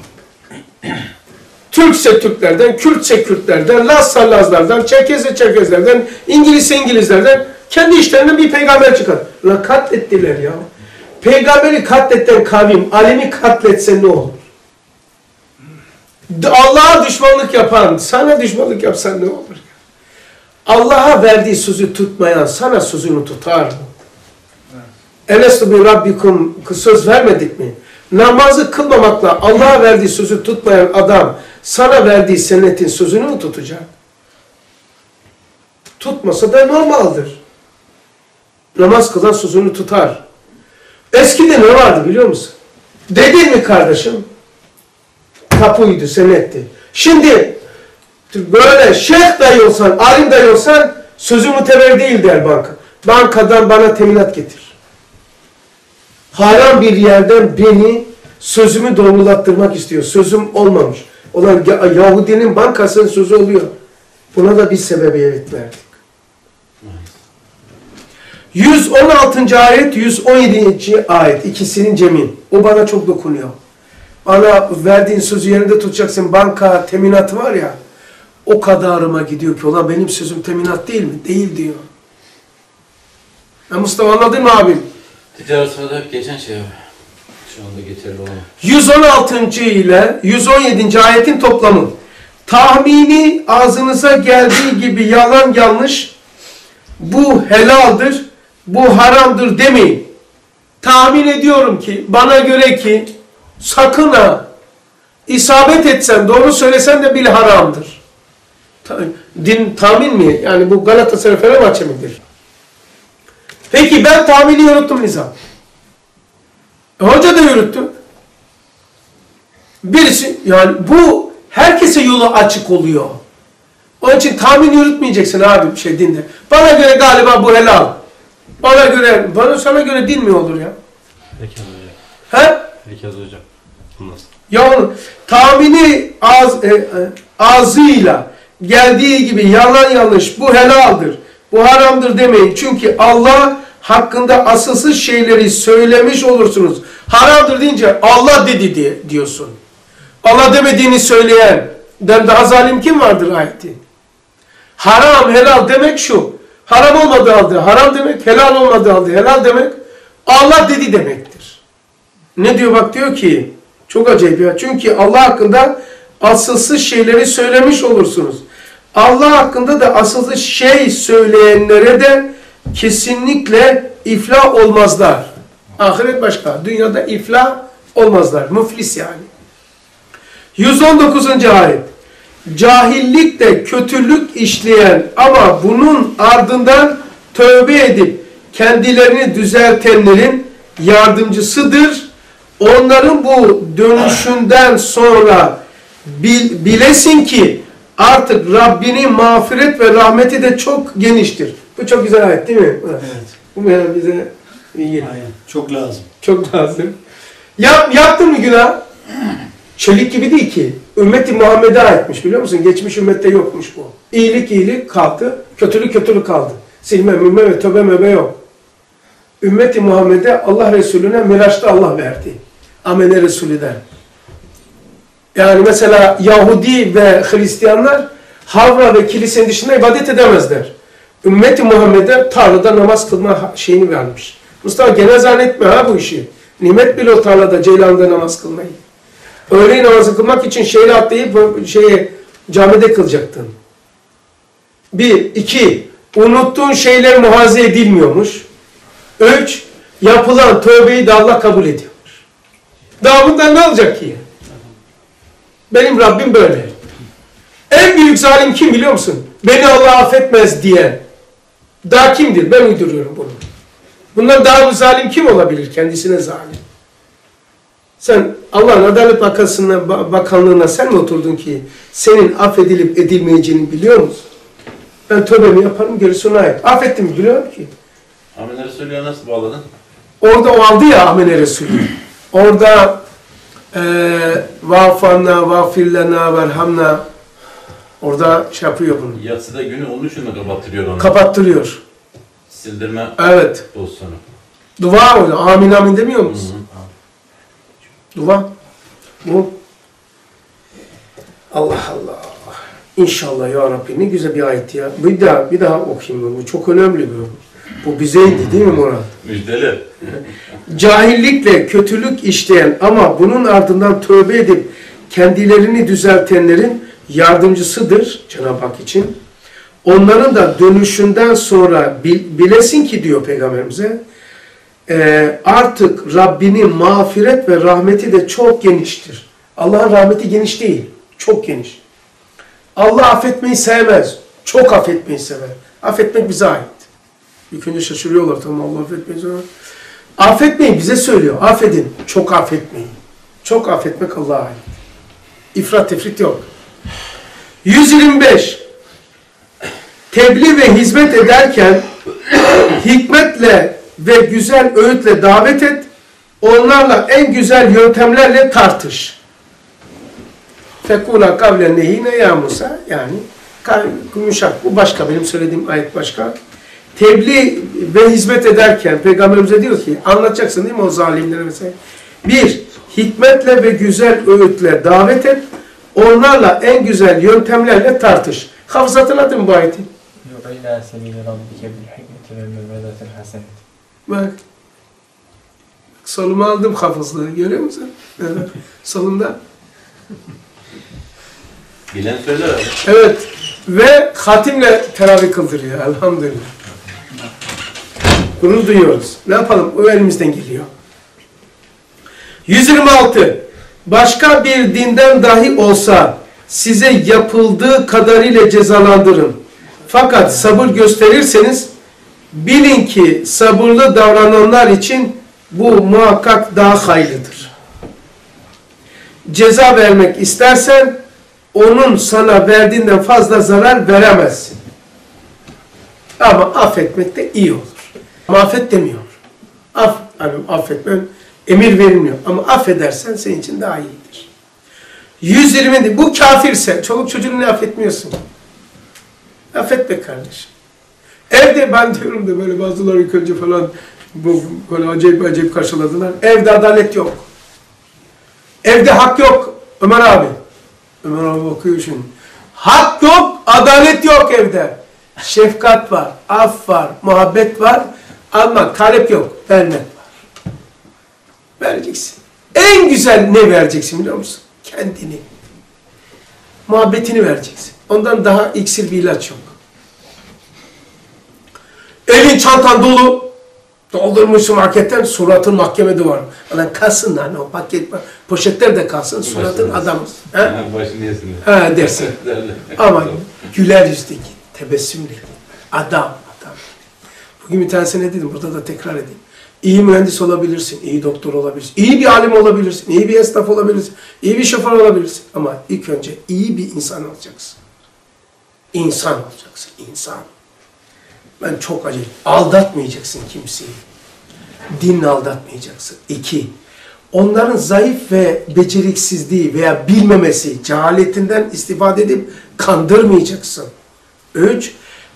Speaker 1: Türkse Türklerden, Kürtse Kürtlerden, Lazsa Lazlardan, Çerkezse Çerkezlerden, İngilizse İngilizlerden kendi işlerinden bir peygamber çıkar. La katlettiler ya. Peygamberi katleten kavim, alemi katletse ne olur? Allah'a düşmanlık yapan, sana düşmanlık yapsan ne olur? Allah'a verdiği sözü tutmayan sana sözünü tutar mı? Elestu bi Rabbikum söz vermedik mi? Namazı kılmamakla Allah'a verdiği sözü tutmayan adam sana verdiği sennetin sözünü mü tutacak? Tutmasa da normaldir. Namaz kılan sözünü tutar. Eskide ne vardı biliyor musun? Dedin mi kardeşim? Kapıydı, senetti. Şimdi böyle şeyh dahi olsan, alim dahi olsan sözü muteber değil der banka. Bankadan bana teminat getir. Haram bir yerden beni sözümü doğrulattırmak istiyor. Sözüm olmamış. Olan Yahudinin bankasının sözü oluyor. Buna da bir sebebiyet verdik. 116. ayet, 117. ayet. ikisinin cemi. O bana çok dokunuyor. Bana verdiğin sözü yerinde tutacaksın. Banka teminatı var ya. O kadarıma gidiyor ki. Ulan benim sözüm teminat değil mi? Değil diyor. Ya Mustafa anladın mı abim?
Speaker 2: Ticaret sırada hep geçen şey abi. Şu anda geçerli olan.
Speaker 1: 116. ile 117. ayetin toplamı. Tahmini ağzınıza geldiği gibi yalan yanlış bu helaldir, bu haramdır demeyin. Tahmin ediyorum ki, bana göre ki sakın ha isabet etsen, doğru söylesen de bile haramdır. Din tahmin mi? Yani bu Galatasaray Fenerbahçe midir? Peki ben tahmini yürüttüm Nizam. E, hoca da yürüttü. Birisi yani bu herkese yolu açık oluyor. Onun için tahmin yürütmeyeceksin abi bir şey dinde. Bana göre galiba bu helal. Bana göre, bana sana göre din mi olur ya?
Speaker 5: Peki hocam.
Speaker 1: He?
Speaker 5: Peki hocam. Nasıl?
Speaker 1: Ya onun tahmini ağız, e, e, ağzıyla geldiği gibi yalan yanlış bu helaldir, bu haramdır demeyin. Çünkü Allah hakkında asılsız şeyleri söylemiş olursunuz. Haramdır deyince Allah dedi diye diyorsun. Allah demediğini söyleyenden daha zalim kim vardır ayeti? Haram, helal demek şu. Haram olmadığı halde haram demek, helal olmadığı halde helal demek. Allah dedi demektir. Ne diyor bak diyor ki çok acayip ya. Çünkü Allah hakkında asılsız şeyleri söylemiş olursunuz. Allah hakkında da asılsız şey söyleyenlere de kesinlikle iflah olmazlar. Ahiret başka. Dünyada iflah olmazlar. Müflis yani. 119. ayet. Cahillikle kötülük işleyen ama bunun ardından tövbe edip kendilerini düzeltenlerin yardımcısıdır. Onların bu dönüşünden sonra bil- bilesin ki artık Rabbinin mağfiret ve rahmeti de çok geniştir. Bu çok güzel ayet değil mi?
Speaker 4: Evet.
Speaker 1: Bu yani bize iyi geliyor.
Speaker 4: Aynen. Çok lazım.
Speaker 1: Çok lazım. Yap, yaptın mı günah? Çelik gibi değil ki. Ümmeti Muhammed'e aitmiş biliyor musun? Geçmiş ümmette yokmuş bu. İyilik iyilik kaldı, kötülük kötülük kaldı. Silme, mümme ve tövbe möbe yok. Ümmeti Muhammed'e Allah Resulüne Miraç'ta Allah verdi. Amene Resulü'den. Yani mesela Yahudi ve Hristiyanlar Havra ve kilisenin dışında ibadet edemezler. Ümmeti Muhammed'e tarlada namaz kılma şeyini vermiş. Mustafa gene zannetme ha bu işi. Nimet bile o tarlada Ceylan'da namaz kılmayı. Öğle namazı kılmak için şehri atlayıp şeye camide kılacaktın. Bir, iki, unuttuğun şeyler muhaze edilmiyormuş. Üç, yapılan tövbeyi de Allah kabul ediyormuş. Daha bundan ne olacak ki? Benim Rabbim böyle. En büyük zalim kim biliyor musun? Beni Allah affetmez diyen. Daha kimdir? Ben uyduruyorum bunu. Bundan daha bir zalim kim olabilir? Kendisine zalim. Sen Allah'ın Adalet Bakanlığı'na, Ba- Bakanlığı'na sen mi oturdun ki senin affedilip edilmeyeceğini biliyor musun? Ben tövbemi yaparım gerisi ona ait. Affettim biliyorum ki.
Speaker 2: Amin Resulü'ye nasıl bağladın?
Speaker 1: Orada o aldı ya Amene Resulü. Orada eee vafanna, vafirlena, verhamna orada şey yapıyor bunu.
Speaker 2: Yatsıda günü onun için mi kapattırıyor onu?
Speaker 1: Kapattırıyor.
Speaker 2: Sildirme
Speaker 1: Evet.
Speaker 2: pozisyonu.
Speaker 1: Dua öyle. Amin amin demiyor
Speaker 2: Hı
Speaker 1: musun?
Speaker 2: hı.
Speaker 1: Dua. Bu. Allah Allah. İnşallah ya Rabbi ne güzel bir ayet ya. Bir daha bir daha okuyayım bunu. Bu çok önemli bu. Bu bizeydi değil mi Murat?
Speaker 2: Müjdeli.
Speaker 1: Cahillikle kötülük işleyen ama bunun ardından tövbe edip kendilerini düzeltenlerin yardımcısıdır Cenab-ı Hak için. Onların da dönüşünden sonra bil- bilesin ki diyor Peygamberimize e, artık Rabbinin mağfiret ve rahmeti de çok geniştir. Allah'ın rahmeti geniş değil, çok geniş. Allah affetmeyi sevmez, çok affetmeyi sever. Affetmek bize ait. Önce şaşırıyorlar tamam Allah affetmeyi sever. Affetmeyin bize söylüyor. Affedin. Çok affetmeyin. Çok affetmek Allah'a ait. İfrat tefrit yok. 125. Tebliğ ve hizmet ederken hikmetle ve güzel öğütle davet et. Onlarla en güzel yöntemlerle tartış. Fekula kavle nehine ya Musa. Yani yumuşak. Bu başka. Benim söylediğim ayet başka tebliğ ve hizmet ederken peygamberimize diyor ki anlatacaksın değil mi o zalimlere mesela? Bir, hikmetle ve güzel öğütle davet et. Onlarla en güzel yöntemlerle tartış. Hafız hatırladın mı bu ayeti? Bak. Solumu aldım hafızlığı. Görüyor musun? Evet. Solumda.
Speaker 2: Bilen söyler.
Speaker 1: Evet. Ve hatimle teravih kıldırıyor. Elhamdülillah. Bunu duyuyoruz. Ne yapalım? O elimizden geliyor. 126. Başka bir dinden dahi olsa size yapıldığı kadarıyla cezalandırın. Fakat sabır gösterirseniz bilin ki sabırlı davrananlar için bu muhakkak daha hayırlıdır. Ceza vermek istersen onun sana verdiğinden fazla zarar veremezsin. Ama affetmek de iyi olur. Affet demiyor. Aff, hani affetme emir verilmiyor. Ama affedersen senin için daha iyidir. 120 de- bu kafirse çoluk çocuğunu ne affetmiyorsun? Affet be kardeşim. Evde ben diyorum da böyle bazıları ilk önce falan bu böyle acayip acayip karşıladılar. Evde adalet yok. Evde hak yok Ömer abi. Ömer abi bakıyor şimdi. Hak yok, adalet yok evde. Şefkat var, af var, muhabbet var ama talep yok, vermek var. Vereceksin. En güzel ne vereceksin biliyor musun? Kendini. Muhabbetini vereceksin. Ondan daha iksir bir ilaç yok. Elin çantan dolu. Doldurmuşsun marketten suratın mahkeme duvarı. Lan kalsın lan o paket poşetler de kalsın suratın. He?
Speaker 2: Ha, Başını yesin.
Speaker 1: Ha dersin. Ama güler yüzlü git. Adam, adam. Bugün bir tanesi ne dedim, burada da tekrar edeyim. İyi mühendis olabilirsin, iyi doktor olabilirsin, iyi bir alim olabilirsin, iyi bir esnaf olabilirsin, iyi bir şoför olabilirsin. Ama ilk önce iyi bir insan olacaksın. İnsan olacaksın, insan. Ben çok acayip. Aldatmayacaksın kimseyi. Dinle aldatmayacaksın. İki, onların zayıf ve beceriksizliği veya bilmemesi, cehaletinden istifade edip kandırmayacaksın. Üç,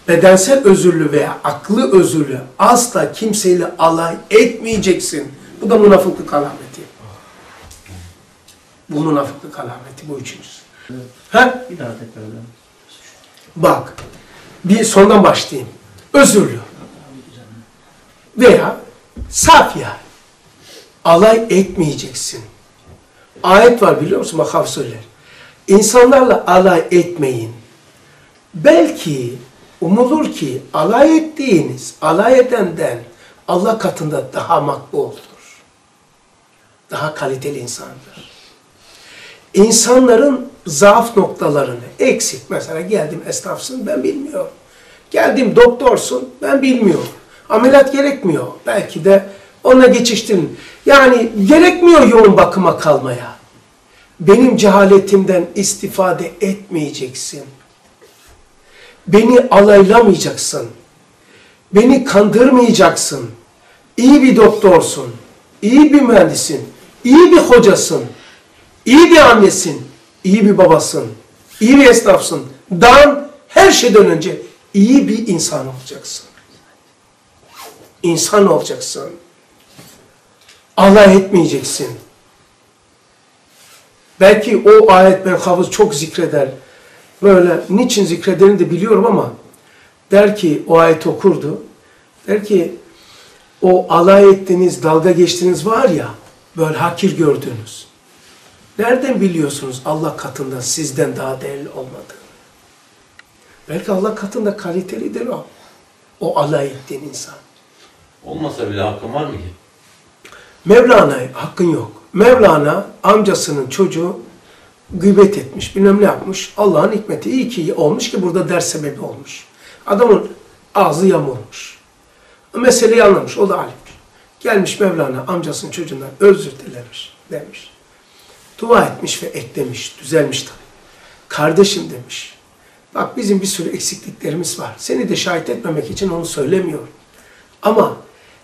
Speaker 1: bedensel özürlü veya aklı özürlü asla kimseyle alay etmeyeceksin. Bu da münafıklık alameti. Bu münafıklık alameti, bu üçüncüsü. Ha?
Speaker 6: Bir daha tekrar edelim.
Speaker 1: Bak, bir sondan başlayayım. Özürlü. Veya saf yani. Alay etmeyeceksin. ayet var biliyor musun? Bak söyler. İnsanlarla alay etmeyin. Belki umulur ki alay ettiğiniz, alay edenden Allah katında daha makbuldur. Daha kaliteli insandır. İnsanların zaaf noktalarını eksik. Mesela geldim esnafsın ben bilmiyorum. Geldim doktorsun ben bilmiyorum. Ameliyat gerekmiyor. Belki de ona geçiştin. Yani gerekmiyor yoğun bakıma kalmaya. Benim cehaletimden istifade etmeyeceksin. Beni alaylamayacaksın. Beni kandırmayacaksın. İyi bir doktorsun. iyi bir mühendisin. iyi bir hocasın. iyi bir annesin. iyi bir babasın. iyi bir esnafsın. Dan her şeyden önce iyi bir insan olacaksın. İnsan olacaksın. Alay etmeyeceksin. Belki o ayet ben hafız çok zikreder. Böyle niçin zikrederini de biliyorum ama der ki o ayet okurdu. Der ki o alay ettiğiniz, dalga geçtiğiniz var ya böyle hakir gördüğünüz. Nereden biliyorsunuz Allah katında sizden daha değerli olmadığını? Belki Allah katında kalitelidir o. O alay ettiğin insan.
Speaker 2: Olmasa bile hakkın var mı ki?
Speaker 1: Mevlana'ya hakkın yok. Mevlana amcasının çocuğu gıybet etmiş, bilmem ne yapmış. Allah'ın hikmeti iyi ki olmuş ki burada ders sebebi olmuş. Adamın ağzı yamulmuş. Meseleyi anlamış, o da alim. Gelmiş Mevlana amcasının çocuğundan özür dilemiş demiş. Dua etmiş ve eklemiş, düzelmiş tabii. Kardeşim demiş, bak bizim bir sürü eksikliklerimiz var. Seni de şahit etmemek için onu söylemiyorum. Ama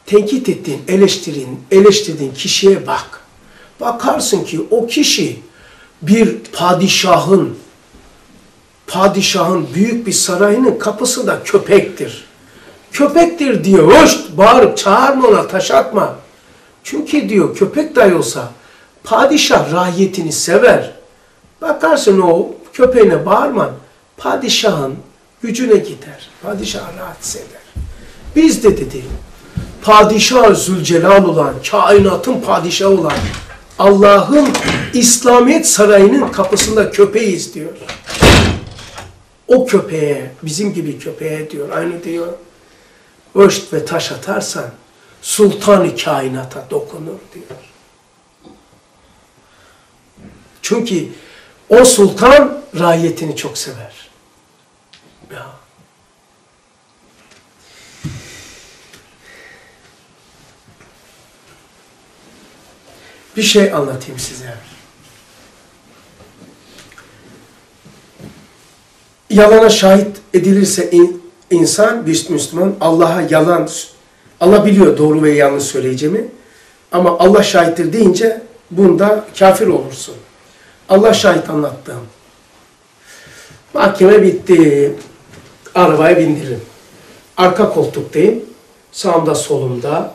Speaker 1: tenkit ettiğin, eleştirdiğin, eleştirdiğin kişiye bak. Bakarsın ki o kişi bir padişahın, padişahın büyük bir sarayının kapısı da köpektir. Köpektir diyor. Hoş bağırıp çağırma ona, taş atma. Çünkü diyor köpek dahi olsa padişah rahiyetini sever. Bakarsın o köpeğine bağırman padişahın gücüne gider. Padişah rahatsız eder. Biz de dedi padişah Zülcelal olan, kainatın padişahı olan Allah'ın İslamiyet sarayının kapısında köpeğiz diyor. O köpeğe, bizim gibi köpeğe diyor, aynı diyor. Öşt ve taş atarsan sultanı kainata dokunur diyor. Çünkü o sultan raiyetini çok sever. Ya. Bir şey anlatayım size. Yalana şahit edilirse in- insan, bir Müslüman Allah'a yalan, Allah biliyor doğru ve yanlış söyleyeceğimi ama Allah şahittir deyince bunda kafir olursun. Allah şahit anlattım. Mahkeme bitti. Arabaya bindirin. Arka koltuktayım. Sağımda solumda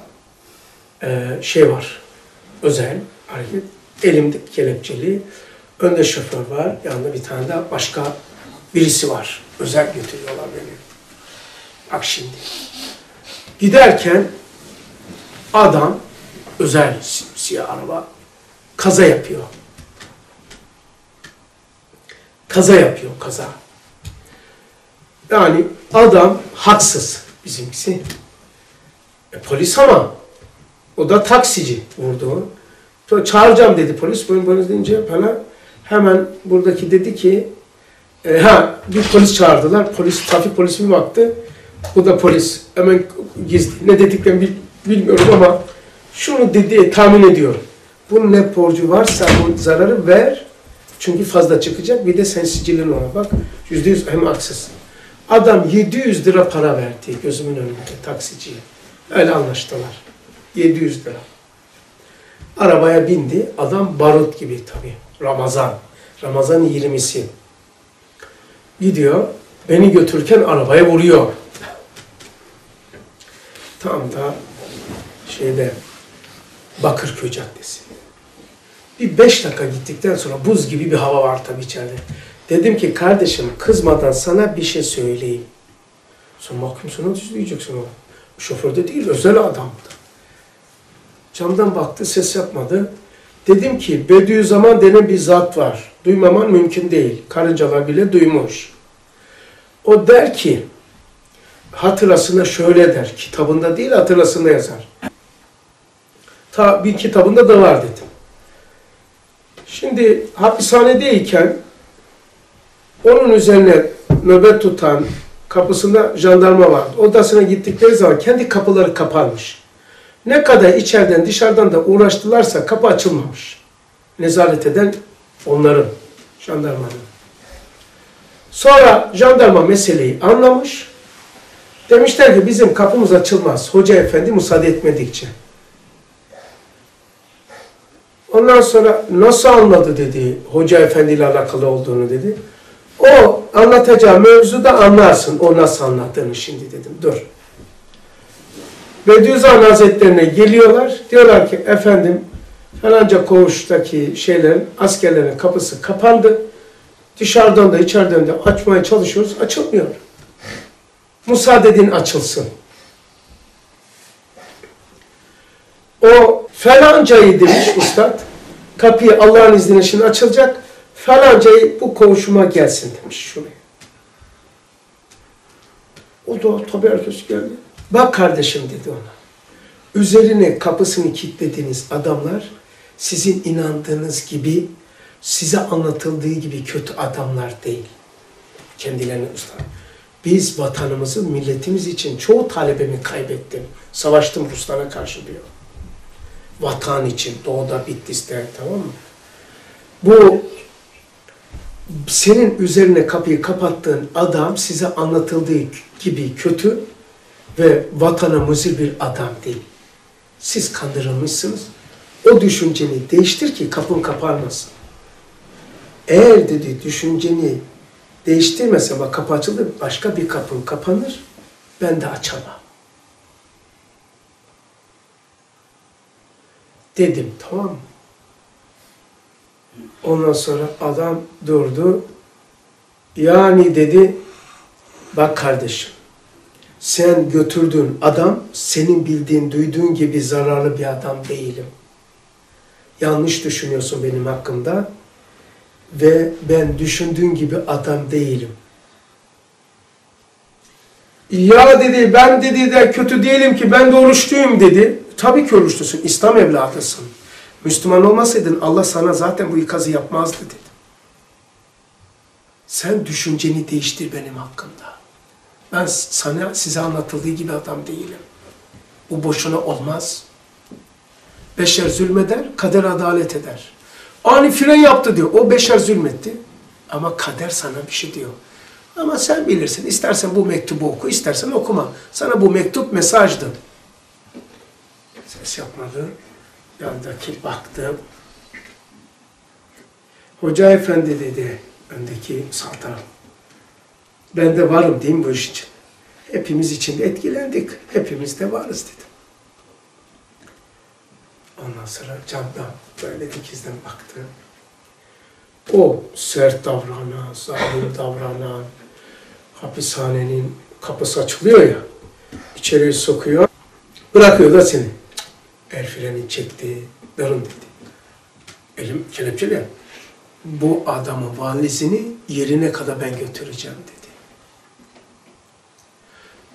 Speaker 1: şey var. Özel hareket. Elimde kelepçeli. Önde şoför var. Yanında bir tane de başka birisi var. Özel götürüyorlar beni. Bak şimdi. Giderken adam özel si- siyah araba kaza yapıyor. Kaza yapıyor, kaza. Yani adam haksız bizimkisi. E, polis ama o da taksici vurdu. Sonra çağıracağım dedi polis. Böyle böyle deyince bana hemen buradaki dedi ki e, ha bir polis çağırdılar. Polis, trafik polisi bir baktı. Bu da polis. Hemen gizli. Ne dediklerini bil- bilmiyorum ama şunu dedi tahmin ediyorum. Bunun ne borcu varsa bu zararı ver. Çünkü fazla çıkacak. Bir de sen sicilin ona bak. Yüzde yüz hem haksız. Adam 700 lira para verdi gözümün önünde taksiciye. Öyle anlaştılar. 700 lira. Arabaya bindi. Adam barut gibi tabii. Ramazan. Ramazan 20'si. Gidiyor. Beni götürürken arabaya vuruyor. Tam da şeyde Bakırköy Caddesi. Bir beş dakika gittikten sonra buz gibi bir hava var tabii içeride. Dedim ki kardeşim kızmadan sana bir şey söyleyeyim. Sonra mahkum sana diyeceksin o. Şoför de değil özel adamdı. Camdan baktı ses yapmadı. Dedim ki Bediüzzaman denen bir zat var. Duymaman mümkün değil. Karıncalar bile duymuş. O der ki hatırasında şöyle der. Kitabında değil hatırasında yazar. Ta bir kitabında da var dedim. Şimdi hapishanedeyken onun üzerine nöbet tutan kapısında jandarma vardı. Odasına gittikleri zaman kendi kapıları kapanmış. Ne kadar içeriden dışarıdan da uğraştılarsa kapı açılmamış. Nezaret eden onların, jandarmanın. Sonra jandarma meseleyi anlamış. Demişler ki bizim kapımız açılmaz. Hoca efendi müsaade etmedikçe. Ondan sonra nasıl anladı dedi hoca efendi ile alakalı olduğunu dedi. O anlatacağı mevzuda anlarsın o nasıl anlattığını şimdi dedim. Dur. Bediüzzaman Hazretlerine geliyorlar. Diyorlar ki efendim falanca koğuştaki şeylerin askerlerin kapısı kapandı. Dışarıdan da içeriden de açmaya çalışıyoruz. Açılmıyor. Müsaade edin açılsın. O falancayı demiş ustad. Kapıyı Allah'ın izniyle şimdi açılacak. Falancayı bu koğuşuma gelsin demiş şuraya. O da tabii herkes geldi. Bak kardeşim dedi ona. Üzerine kapısını kilitlediğiniz adamlar sizin inandığınız gibi size anlatıldığı gibi kötü adamlar değil. Kendilerini usta. Biz vatanımızı, milletimiz için çoğu talebemi kaybettim. Savaştım Ruslara karşı diyor. Vatan için, doğuda, Bitlis'te tamam mı? Bu senin üzerine kapıyı kapattığın adam size anlatıldığı gibi kötü ve vatana muzir bir adam değil. Siz kandırılmışsınız. O düşünceni değiştir ki kapın kapanmasın. Eğer dedi düşünceni değiştirmese bak kapı açıldı başka bir kapın kapanır ben de açamam. Dedim tamam mı? Ondan sonra adam durdu. Yani dedi bak kardeşim sen götürdüğün adam senin bildiğin, duyduğun gibi zararlı bir adam değilim. Yanlış düşünüyorsun benim hakkımda ve ben düşündüğün gibi adam değilim. Ya dedi ben dedi de kötü değilim ki ben de oruçluyum dedi. Tabii ki oruçlusun. İslam evladısın. Müslüman olmasaydın Allah sana zaten bu ikazı yapmazdı dedi. Sen düşünceni değiştir benim hakkımda. Ben sana size anlatıldığı gibi adam değilim. Bu boşuna olmaz. Beşer zulmeder, kader adalet eder. Ani fren yaptı diyor. O beşer zulmetti. Ama kader sana bir şey diyor. Ama sen bilirsin. İstersen bu mektubu oku, istersen okuma. Sana bu mektup mesajdı. Ses yapmadı. Yandaki baktı. Hoca efendi dedi. Öndeki saltanat. Ben de varım mi bu iş için? Hepimiz için etkilendik. Hepimiz de varız dedim. Ondan sonra camdan böyle dikizden baktı. O sert davranan, zalim davranan, hapishanenin kapısı açılıyor ya, içeriye sokuyor, bırakıyor da seni. El freni çekti, darın dedi. Elim kelepçeli. Bu adamın valizini yerine kadar ben götüreceğim dedi.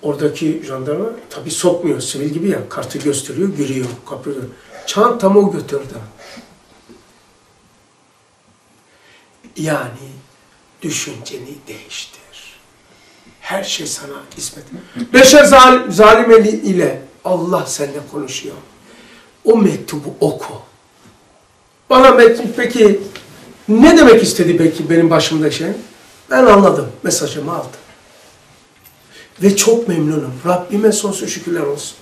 Speaker 1: Oradaki jandarma tabi sokmuyor, sivil gibi ya, kartı gösteriyor, giriyor, kapıyor. Çantamı o götürdü. Yani düşünceni değiştir. Her şey sana hizmet. Beşer zalim, zalim eli ile Allah seninle konuşuyor. O mektubu oku. Bana mektup peki ne demek istedi peki benim başımda şey? Ben anladım. Mesajımı aldım. Ve çok memnunum. Rabbime sonsuz şükürler olsun.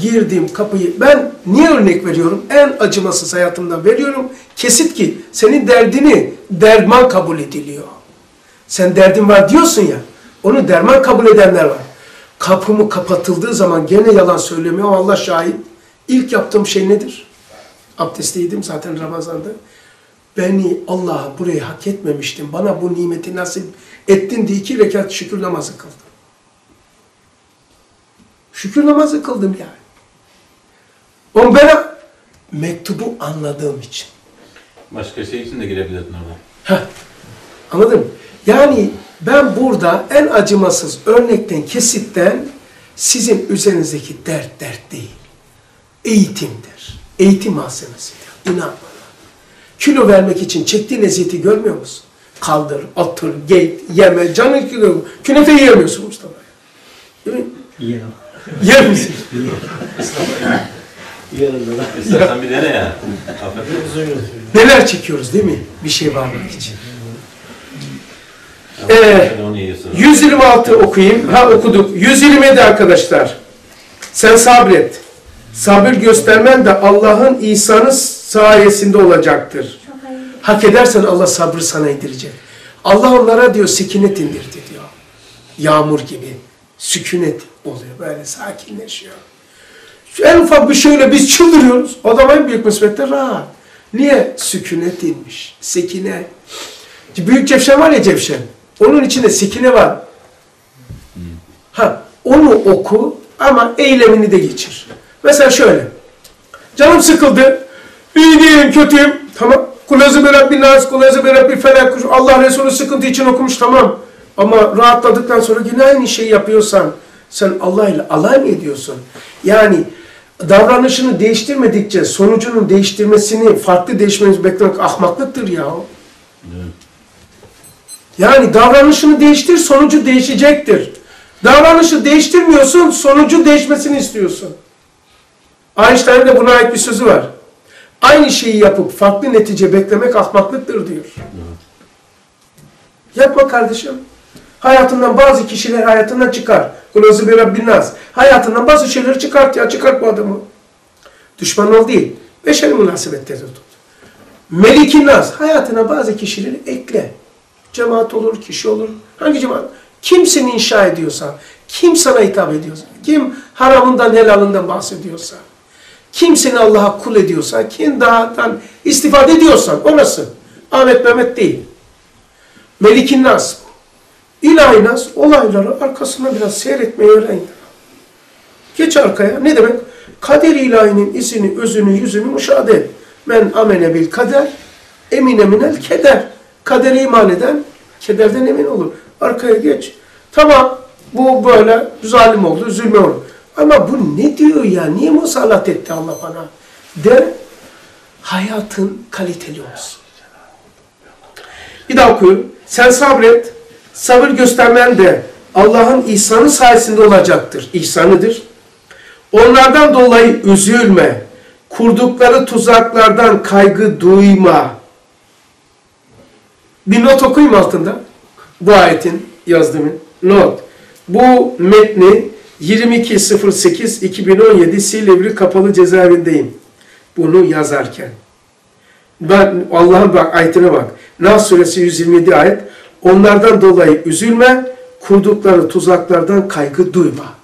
Speaker 1: Girdiğim kapıyı, ben niye örnek veriyorum? En acımasız hayatımdan veriyorum. Kesit ki senin derdini derman kabul ediliyor. Sen derdin var diyorsun ya, onu derman kabul edenler var. Kapımı kapatıldığı zaman gene yalan söylemiyor. Allah şahit. İlk yaptığım şey nedir? Abdestliydim zaten Ramazan'da. Beni Allah'a burayı hak etmemiştim. Bana bu nimeti nasip ettin diye iki rekat şükür namazı kıldım. Şükür namazı kıldım yani. O ben mektubu anladığım için.
Speaker 2: Başka şey için de girebilirdin orada.
Speaker 1: Anladın mı? Yani ben burada en acımasız örnekten, kesitten sizin üzerinizdeki dert dert değil. Eğitimdir. Eğitim malzemesidir. İnan bana. Kilo vermek için çektiğin eziyeti görmüyor musun? Kaldır, otur, git, yeme, canın kilo. Künefe yiyemiyorsun Mustafa. Değil mi?
Speaker 6: Yiyelim.
Speaker 1: Yer misin?
Speaker 2: İstersen bir dene. Aferin.
Speaker 1: Neler çekiyoruz değil mi? Bir şey varmak için. Ee,
Speaker 2: sen de onu yiyorsun.
Speaker 1: 126 okuyayım. Ha okuduk. 127 arkadaşlar. Sen sabret. Sabır göstermen de Allah'ın İsa'nın sayesinde olacaktır. Hak edersen Allah sabrı sana indirecek. Allah onlara diyor sekinet indirdi diyor. Yağmur gibi. Sükunet oluyor. Böyle sakinleşiyor. Şu en ufak bir şeyle biz çıldırıyoruz. Adam en büyük musibette rahat. Niye? Sükunet inmiş. Sekine. Büyük cevşen var ya cevşen. Onun içinde sekine var. Ha, onu oku ama eylemini de geçir. Mesela şöyle. Canım sıkıldı. İyi değilim, kötüyüm. Tamam. Kulazı bir Rabbi Nas, kulazı bir Rabbi Felak. Allah Resulü sıkıntı için okumuş tamam. Ama rahatladıktan sonra yine aynı şeyi yapıyorsan sen Allah ile alay mı ediyorsun? Yani davranışını değiştirmedikçe sonucunun değiştirmesini, farklı değişmenizi beklemek ahmaklıktır ya. Yani davranışını değiştir, sonucu değişecektir. Davranışı değiştirmiyorsun, sonucu değişmesini istiyorsun. Einstein'ın da buna ait bir sözü var. Aynı şeyi yapıp farklı netice beklemek ahmaklıktır diyor. Yapma kardeşim. Hayatından bazı kişiler hayatından çıkar. Kulozu bir Rabbin. Hayatından bazı şeyleri çıkart ya, çıkart bu adamı. Düşman ol değil. Beşeri münasebette tut. Melikin nas. Hayatına bazı kişileri ekle. Cemaat olur, kişi olur. Hangi cemaat? Kim seni inşa ediyorsa, kim sana hitap ediyorsa, kim haramından helalından bahsediyorsa, kim seni Allah'a kul ediyorsa, kim dağdan istifade ediyorsan orası. Ahmet Mehmet değil. Melikin Nas. İlahi Nas olayları arkasından biraz seyretmeyi öğren. Geç arkaya. Ne demek? Kader ilahinin izini, özünü, yüzünü müşahede et. Men amene bil kader, emine minel keder. Kadere iman eden kederden emin olur. Arkaya geç. Tamam bu böyle zalim oldu, zulme oldu. Ama bu ne diyor ya? Niye musallat etti Allah bana? De hayatın kaliteli olsun. Bir daha okuyorum. Sen sabret. Sabır göstermen de Allah'ın ihsanı sayesinde olacaktır. İhsanıdır. Onlardan dolayı üzülme. Kurdukları tuzaklardan kaygı duyma. Bir not okuyayım altında. Bu ayetin yazdığımın not. Bu metni 22.08.2017 Silivri Kapalı Cezaevindeyim. Bunu yazarken. Ben Allah'ın bak ayetine bak. Nas suresi 127 ayet. Onlardan dolayı üzülme, kurdukları tuzaklardan kaygı duyma.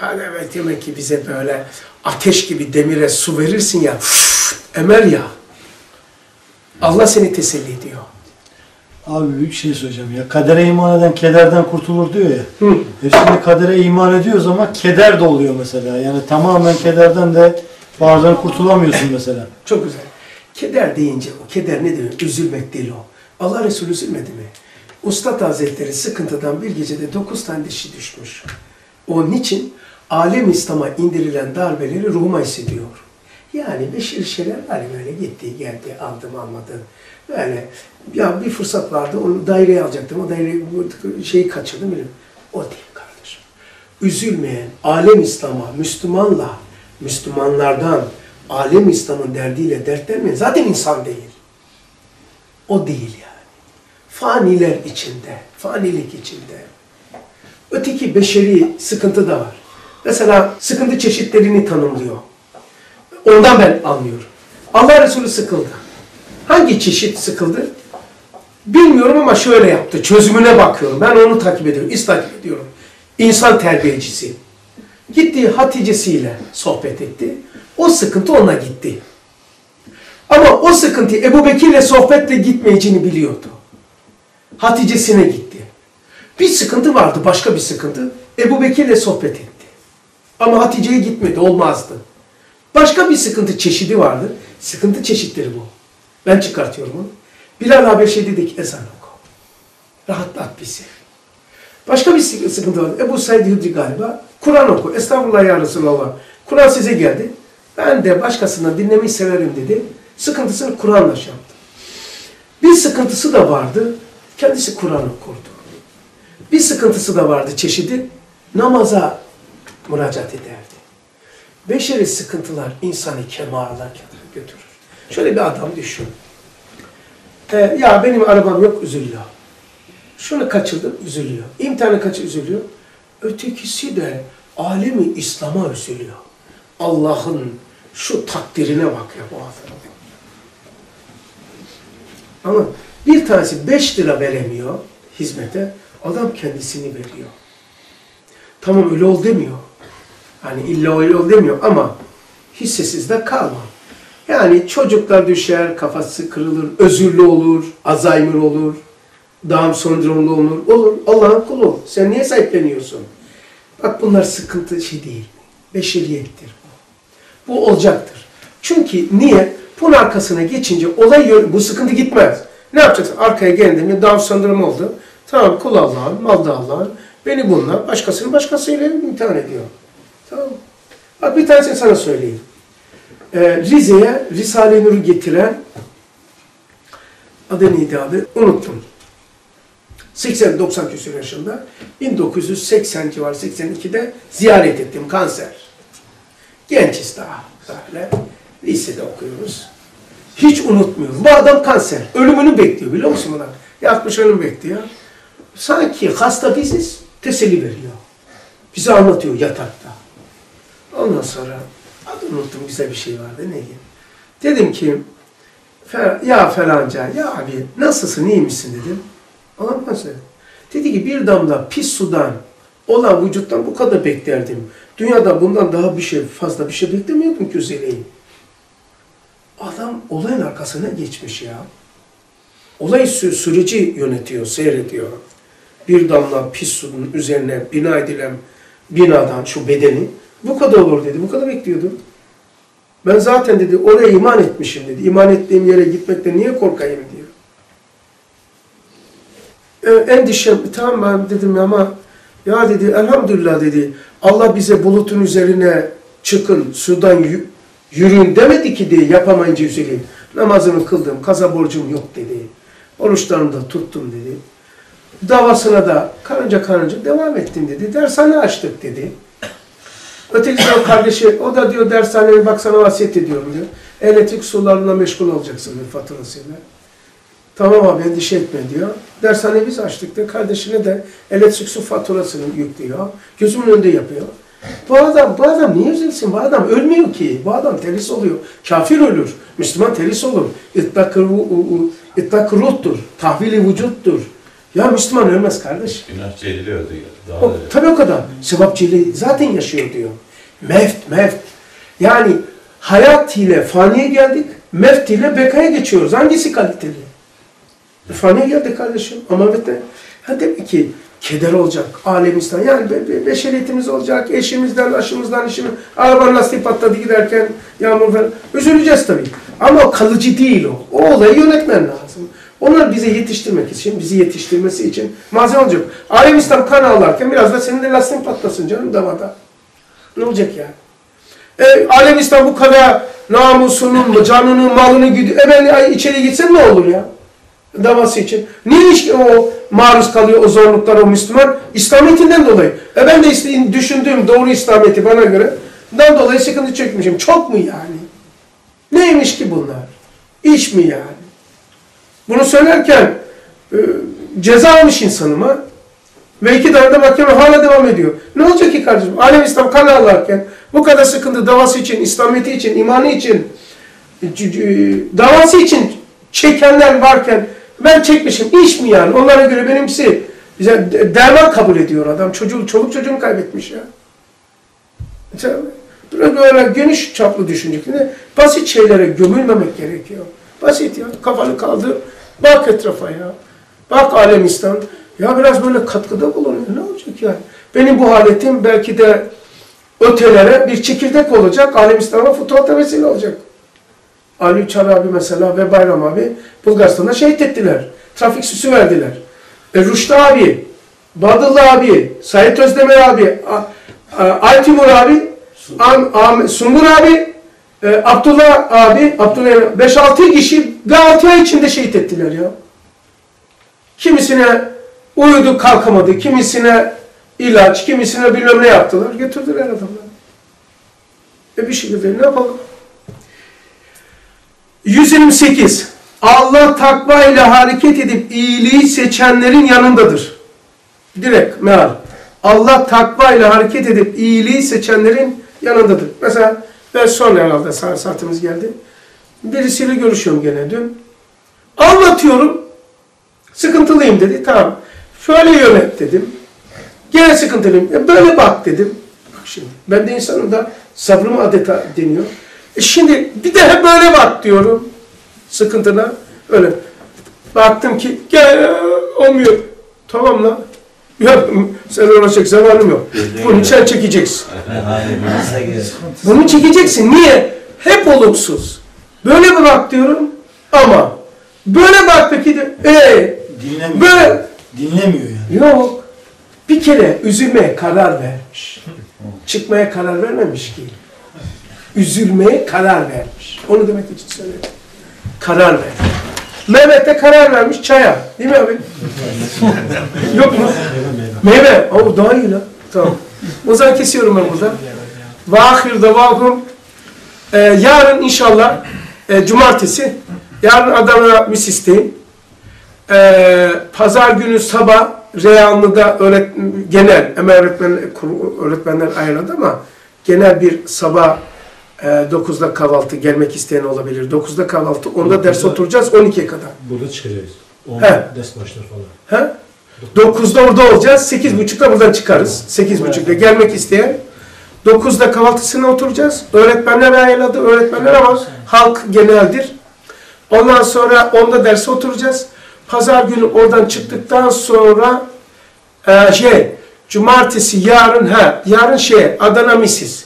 Speaker 1: Yani evet demek ki bize böyle ateş gibi demire su verirsin ya, üf, emer ya. Allah seni teselli ediyor.
Speaker 4: Abi büyük şey söyleyeceğim ya. Kadere iman eden kederden kurtulur diyor ya.
Speaker 1: Hı.
Speaker 4: E şimdi kadere iman ediyoruz ama keder de oluyor mesela. Yani tamamen kederden de bazen kurtulamıyorsun mesela.
Speaker 1: Çok güzel. Keder deyince o keder ne demek? Üzülmek değil o. Allah Resulü üzülmedi mi? Ustad Hazretleri sıkıntıdan bir gecede dokuz tane dişi düşmüş. O niçin? Alem İslam'a indirilen darbeleri ruhuma hissediyor. Yani beşir şeyler var ya böyle gitti geldi aldım almadım. Böyle ya bir fırsat vardı onu daireye alacaktım. O daire şeyi kaçırdım bilmiyorum. O değil kardeşim. Üzülmeyen alem İslam'a, Müslümanla, Müslümanlardan alem İslam'ın derdiyle dertlenmeyen zaten insan değil. O değil yani. Faniler içinde, fanilik içinde. Öteki beşeri sıkıntı da var. Mesela sıkıntı çeşitlerini tanımlıyor. Ondan ben anlıyorum. Allah Resulü sıkıldı. Hangi çeşit sıkıldı? Bilmiyorum ama şöyle yaptı. Çözümüne bakıyorum. Ben onu takip ediyorum. İz ediyorum. İnsan terbiyecisi. Gitti Hatice'siyle sohbet etti. O sıkıntı ona gitti. Ama o sıkıntı Ebu Bekir'le sohbetle gitmeyeceğini biliyordu. Hatice'sine gitti. Bir sıkıntı vardı, başka bir sıkıntı. Ebu Bekir'le sohbet etti. Ama Hatice'ye gitmedi, olmazdı. Başka bir sıkıntı çeşidi vardı. Sıkıntı çeşitleri bu. Ben çıkartıyorum onu. Bilal Habeşi dedik ezan oku. Rahatlat bizi. Başka bir sıkı- sıkıntı var. Ebu Said Hüdri galiba. Kur'an oku. Estağfurullah ya Resulallah. Kur'an size geldi. Ben de başkasından dinlemeyi severim dedi. Sıkıntısını Kur'an'la şey yaptı. Bir sıkıntısı da vardı. Kendisi Kur'an okurdu. Bir sıkıntısı da vardı çeşidi. Namaza müracaat ederdi. Beşeri sıkıntılar insanı kemala götürür. Şöyle bir adam düşün. Ee, ya benim arabam yok üzülüyor. Şunu kaçırdım üzülüyor. İmtihanı kaçı üzülüyor. Ötekisi de alemi İslam'a üzülüyor. Allah'ın şu takdirine bak ya bu adamın. Ama bir tanesi 5 lira veremiyor hizmete. Adam kendisini veriyor. Tamam öyle ol demiyor. Hani illa öyle ol demiyor ama hissesiz de kalma. Yani çocuklar düşer, kafası kırılır, özürlü olur, Alzheimer olur, Down sendromlu olur. Olur. Allah'ın kulu. Sen niye sahipleniyorsun? Bak bunlar sıkıntı şey değil. Beşeriyettir bu. Bu olacaktır. Çünkü niye? Bunun arkasına geçince olay bu sıkıntı gitmez. Ne yapacaksın? Arkaya geldim ya Down sendromu oldu. Tamam kul Allah'ın, mal da Allah'ın. Beni bununla, başkasını başkasıyla imtihan ediyor. Tamam. Bak bir tanesini sana söyleyeyim. Ee, Rize'ye Risale-i Nur'u getiren adı neydi abi? Unuttum. 80-90 küsur yaşında 1980 civarı 82'de ziyaret ettim kanser. Gençiz daha böyle. Lisede okuyoruz. Hiç unutmuyorum. Bu adam kanser. Ölümünü bekliyor biliyor musun buna? Yatmış ölüm bekliyor. Sanki hasta biziz. Teselli veriyor. Bize anlatıyor yatakta. Ondan sonra adını unuttum güzel bir şey vardı neydi? Dedim ki "Fe- ya falanca ya abi nasılsın iyi misin dedim. Nasıl? Dedi ki bir damla pis sudan olan vücuttan bu kadar beklerdim. Dünyada bundan daha bir şey fazla bir şey beklemiyordum ki özeleyim. Adam olayın arkasına geçmiş ya. Olay sü- süreci yönetiyor, seyrediyor. Bir damla pis suyun üzerine bina edilen binadan şu bedeni bu kadar olur dedi. Bu kadar bekliyordum. Ben zaten dedi oraya iman etmişim dedi. İman ettiğim yere gitmekte niye korkayım diyor. E, endişem tamam ben dedim ama ya dedi elhamdülillah dedi Allah bize bulutun üzerine çıkın sudan yürüyün demedi ki diye yapamayınca üzüleyim. Namazımı kıldım, kaza borcum yok dedi. Oruçlarımı da tuttum dedi. Davasına da karınca karınca devam ettim dedi. Dershane açtık dedi. Öteki zaman kardeşi, o da diyor dershaneye bak sana vasiyet ediyorum diyor. Elektrik sularına meşgul olacaksın diyor faturasıyla. Tamam abi endişe etme diyor. Dershane biz açtık diyor. Kardeşine de elektrik su faturasını yüklüyor. Gözümün önünde yapıyor. Bu adam, bu adam niye üzülsün? Bu adam ölmüyor ki. Bu adam terhis oluyor. Kafir ölür. Müslüman terhis olur. İtlak, itlak ruhtur. Tahvili vücuttur. Ya Müslüman ölmez kardeş.
Speaker 2: Günah cehili öldü. Daha
Speaker 1: O, tabii o kadar. Sevapçılığı zaten yaşıyor diyor. Mevt, mevt. Yani hayat ile faniye geldik, mevt ile bekaya geçiyoruz. Hangisi kaliteli? Faniye geldik kardeşim ama mevte. Ha demek ki keder olacak alemimizden. Yani be, be, beşeriyetimiz olacak, eşimizden, aşımızdan, işimiz. Arabanın lastiği patladı giderken yağmur falan. Üzüleceğiz tabii. Ama kalıcı değil o. O olayı yönetmen lazım. Onlar bize yetiştirmek için, bizi yetiştirmesi için malzeme olacak. Alem İslam kan ağlarken biraz da senin de lastiğin patlasın canım davada. Ne olacak yani? E, Alem İslam bu kadar namusunun, canını, malını gidiyor. E ben içeri gitsem ne olur ya? Davası için. Niye işte o maruz kalıyor o zorluklar o Müslüman? İslamiyetinden dolayı. E ben de düşündüğüm doğru İslamiyeti bana göre dan dolayı sıkıntı çekmişim. Çok mu yani? Neymiş ki bunlar? İş mi yani? Bunu söylerken e, ceza almış insanıma ve iki tane de mahkeme hala devam ediyor. Ne olacak ki kardeşim? Alem İslam kan ağlarken bu kadar sıkıntı davası için, İslamiyeti için, imanı için, c- davası için çekenler varken ben çekmişim. İş mi yani? Onlara göre de- derman kabul ediyor adam. Çocuğu, çoluk çocuğunu kaybetmiş ya. Biraz böyle geniş çaplı düşünecek. Yine basit şeylere gömülmemek gerekiyor. Basit ya. Kafanı kaldır. Bak etrafa ya. Bak alem İslam. Ya biraz böyle katkıda bulunuyor. Ne olacak yani? Benim bu haletim belki de ötelere bir çekirdek olacak. Alem İslam'a fotoğrafta vesile olacak. Ali Uçar abi mesela ve Bayram abi Bulgaristan'da şehit ettiler. Trafik süsü verdiler. E, Rüştü abi, Badıllı abi, Sait Özdemir abi, Aytimur abi, Am, Am, Sungur abi, e, Abdullah abi, Abdullah 5-6 kişi ve 6 ay içinde şehit ettiler ya. Kimisine uyudu kalkamadı, kimisine ilaç, kimisine bilmem ne yaptılar, götürdüler adamları. E bir şekilde ne yapalım? 128. Allah takva ile hareket edip iyiliği seçenlerin yanındadır. Direkt meal. Allah takva ile hareket edip iyiliği seçenlerin yanındadır. Mesela ben son herhalde saat saatimiz geldi. Birisiyle görüşüyorum gene dün. Anlatıyorum. Sıkıntılıyım dedi. Tamam. Şöyle yönet dedim. Gene sıkıntılıyım. E böyle bak dedim. Bak şimdi. Ben de insanım da sabrım adeta deniyor. E şimdi bir de hep böyle bak diyorum. Sıkıntına. Öyle. Baktım ki gel olmuyor. Tamam lan. Ya sen uğraşacak zamanım yok. Bunu sen çekeceksin. Bunu çekeceksin. Niye? Hep olumsuz. Böyle bir bak diyorum ama böyle bak peki de ee,
Speaker 4: Dinlemiyor.
Speaker 1: böyle
Speaker 4: Dinlemiyor yani.
Speaker 1: yok. Bir kere üzülmeye karar vermiş. Çıkmaya karar vermemiş ki. Üzülmeye karar vermiş. Onu demek için söyledim. Karar ver. Mehmet de karar vermiş çaya. Değil mi abi? Yok mu? Meyve. O daha iyi lan. Tamam. O zaman kesiyorum ben burada. Ve ahir davahum. Ee, yarın inşallah e, cumartesi. Yarın Adana Misis'teyim. Ee, Pazar günü sabah Reyhanlı'da öğret genel emel öğretmen, öğretmenler ayarladı ama genel bir sabah e, 9'da kahvaltı gelmek isteyen olabilir. 9'da kahvaltı, onda ders oturacağız 12'ye kadar.
Speaker 5: Burada çıkacağız. 10
Speaker 1: He.
Speaker 5: ders başlar falan.
Speaker 1: He? 9'da orada olacağız. 8.30'da buradan çıkarız. 8.30'da gelmek isteyen. 9'da kahvaltısına oturacağız. Öğretmenler ayarladı. Öğretmenler ama halk geneldir. Ondan sonra onda derse oturacağız. Pazar günü oradan çıktıktan sonra e, şey, cumartesi yarın ha yarın şey Adana Misis.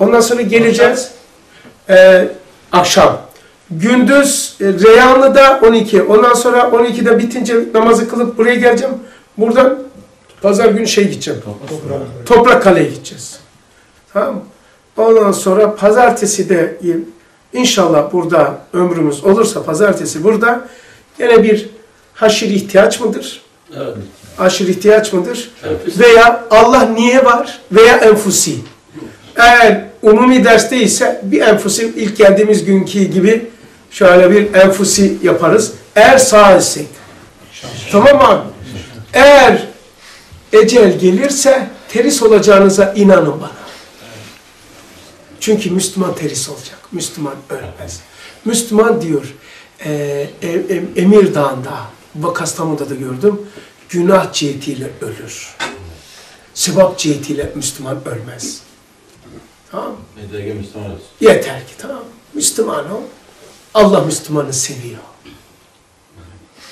Speaker 1: Ondan sonra geleceğiz. E, akşam. Gündüz e, Reyhanlı'da 12. Ondan sonra 12'de bitince namazı kılıp buraya geleceğim. Buradan pazar günü şey gideceğim. Toprak Kale'ye gideceğiz. Tamam mı? Ondan sonra pazartesi de inşallah burada ömrümüz olursa pazartesi burada gene bir haşir ihtiyaç mıdır?
Speaker 3: Evet.
Speaker 1: Aşırı ihtiyaç mıdır?
Speaker 3: Evet.
Speaker 1: Veya Allah niye var? Veya enfusi. Eğer umumi derste ise bir enfusi ilk geldiğimiz günkü gibi şöyle bir enfusi yaparız. Eğer sağ isek. Tamam mı abi? Eğer ecel gelirse teris olacağınıza inanın bana. Çünkü Müslüman teris olacak. Müslüman ölmez. Müslüman diyor e, e, e, Emir Dağı'nda, Kastamonu'da da gördüm, günah cihetiyle ölür. Sevap cihetiyle Müslüman ölmez. Tamam mı?
Speaker 2: Medrege Müslüman olsun.
Speaker 1: Yeter ki tamam. Müslüman ol. Allah Müslümanı seviyor.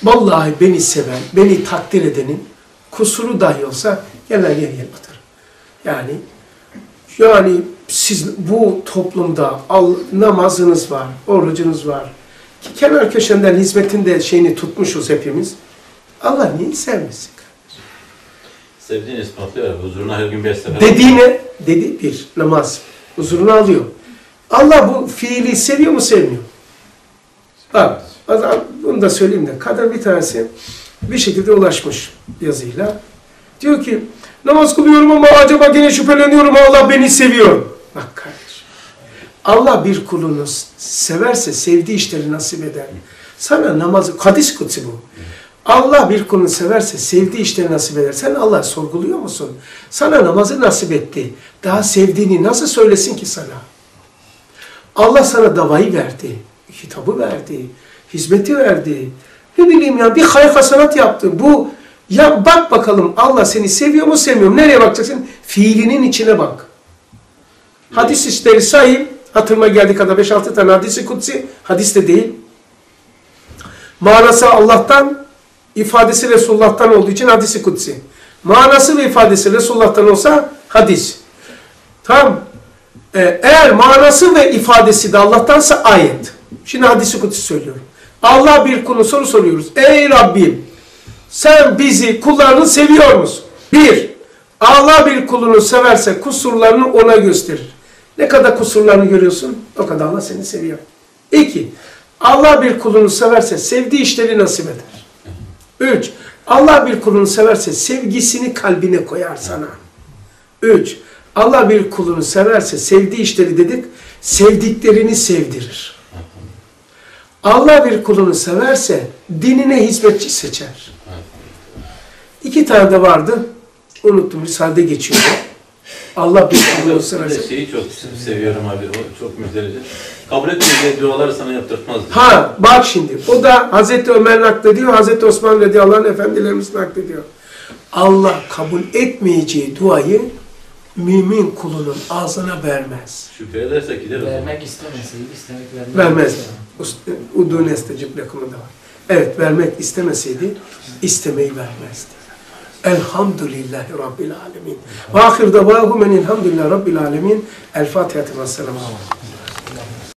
Speaker 1: Vallahi beni seven, beni takdir edenin kusuru dahi olsa lan gel gel otur. Yani yani siz bu toplumda al, namazınız var, orucunuz var. Ki kenar köşenden hizmetin de şeyini tutmuşuz hepimiz. Allah niye sevmesin?
Speaker 2: Sevdiğin ispatlıyor. Huzuruna her gün beş sefer.
Speaker 1: Dediğine, dedi bir namaz huzuruna alıyor. Allah bu fiili seviyor mu sevmiyor? Bak, bunu da söyleyeyim de. Kadın bir tanesi bir şekilde ulaşmış yazıyla. Diyor ki, namaz kılıyorum ama acaba gene şüpheleniyorum Allah beni seviyor. Bak kardeş, Allah bir kulunu severse sevdiği işleri nasip eder. Sana namazı, hadis kutsi bu. Allah bir kulunu severse sevdiği işleri nasip eder. Sen Allah sorguluyor musun? Sana namazı nasip etti. Daha sevdiğini nasıl söylesin ki sana? Allah sana davayı verdi. Kitabı verdi. Hizmeti verdi. Ne bileyim ya bir hayır hasanat yaptı. Bu ya bak bakalım Allah seni seviyor mu sevmiyor mu? Nereye bakacaksın? Fiilinin içine bak. Hadis işleri sayayım. Hatırıma geldiği kadar 5-6 tane hadisi kutsi. Hadis de değil. Manası Allah'tan, ifadesi Resulullah'tan olduğu için hadisi kutsi. Manası ve ifadesi Resulullah'tan olsa hadis. Tamam. Ee, eğer manası ve ifadesi de Allah'tansa ayet. Şimdi hadisi kutsi söylüyorum. Allah bir kulu soru soruyoruz. Ey Rabbim sen bizi kullarını seviyor musun? Bir, Allah bir kulunu severse kusurlarını ona gösterir. Ne kadar kusurlarını görüyorsun o kadar Allah seni seviyor. İki, Allah bir kulunu severse sevdiği işleri nasip eder. Üç, Allah bir kulunu severse sevgisini kalbine koyar sana. Üç, Allah bir kulunu severse sevdiği işleri dedik, sevdiklerini sevdirir. Allah bir kulunu severse dinine hizmetçi seçer. İki tane de vardı. Unuttum. Risalede geçiyor. Allah
Speaker 2: Ben de
Speaker 1: severse.
Speaker 2: şeyi çok seviyorum abi. O çok müjdeleyici. Kabul etmeyeceği duaları sana yaptırtmaz.
Speaker 1: Ha bak şimdi. O da Hazreti Ömer naklediyor. Hazreti Osman radıyallahu anh efendilerimiz naklediyor. Allah kabul etmeyeceği duayı mümin kulunun ağzına vermez.
Speaker 2: Şüphe edersek gider o.
Speaker 6: Vermek istemeseydi istemek vermek
Speaker 1: Vermez. Udun estecib lekum'da var. Evet vermek istemeseydi istemeyi vermezdi. Elhamdülillahi Rabbil Alemin. Ve ahir davahum enilhamdülillahi Rabbil Alemin. El Fatiha ve Selamu.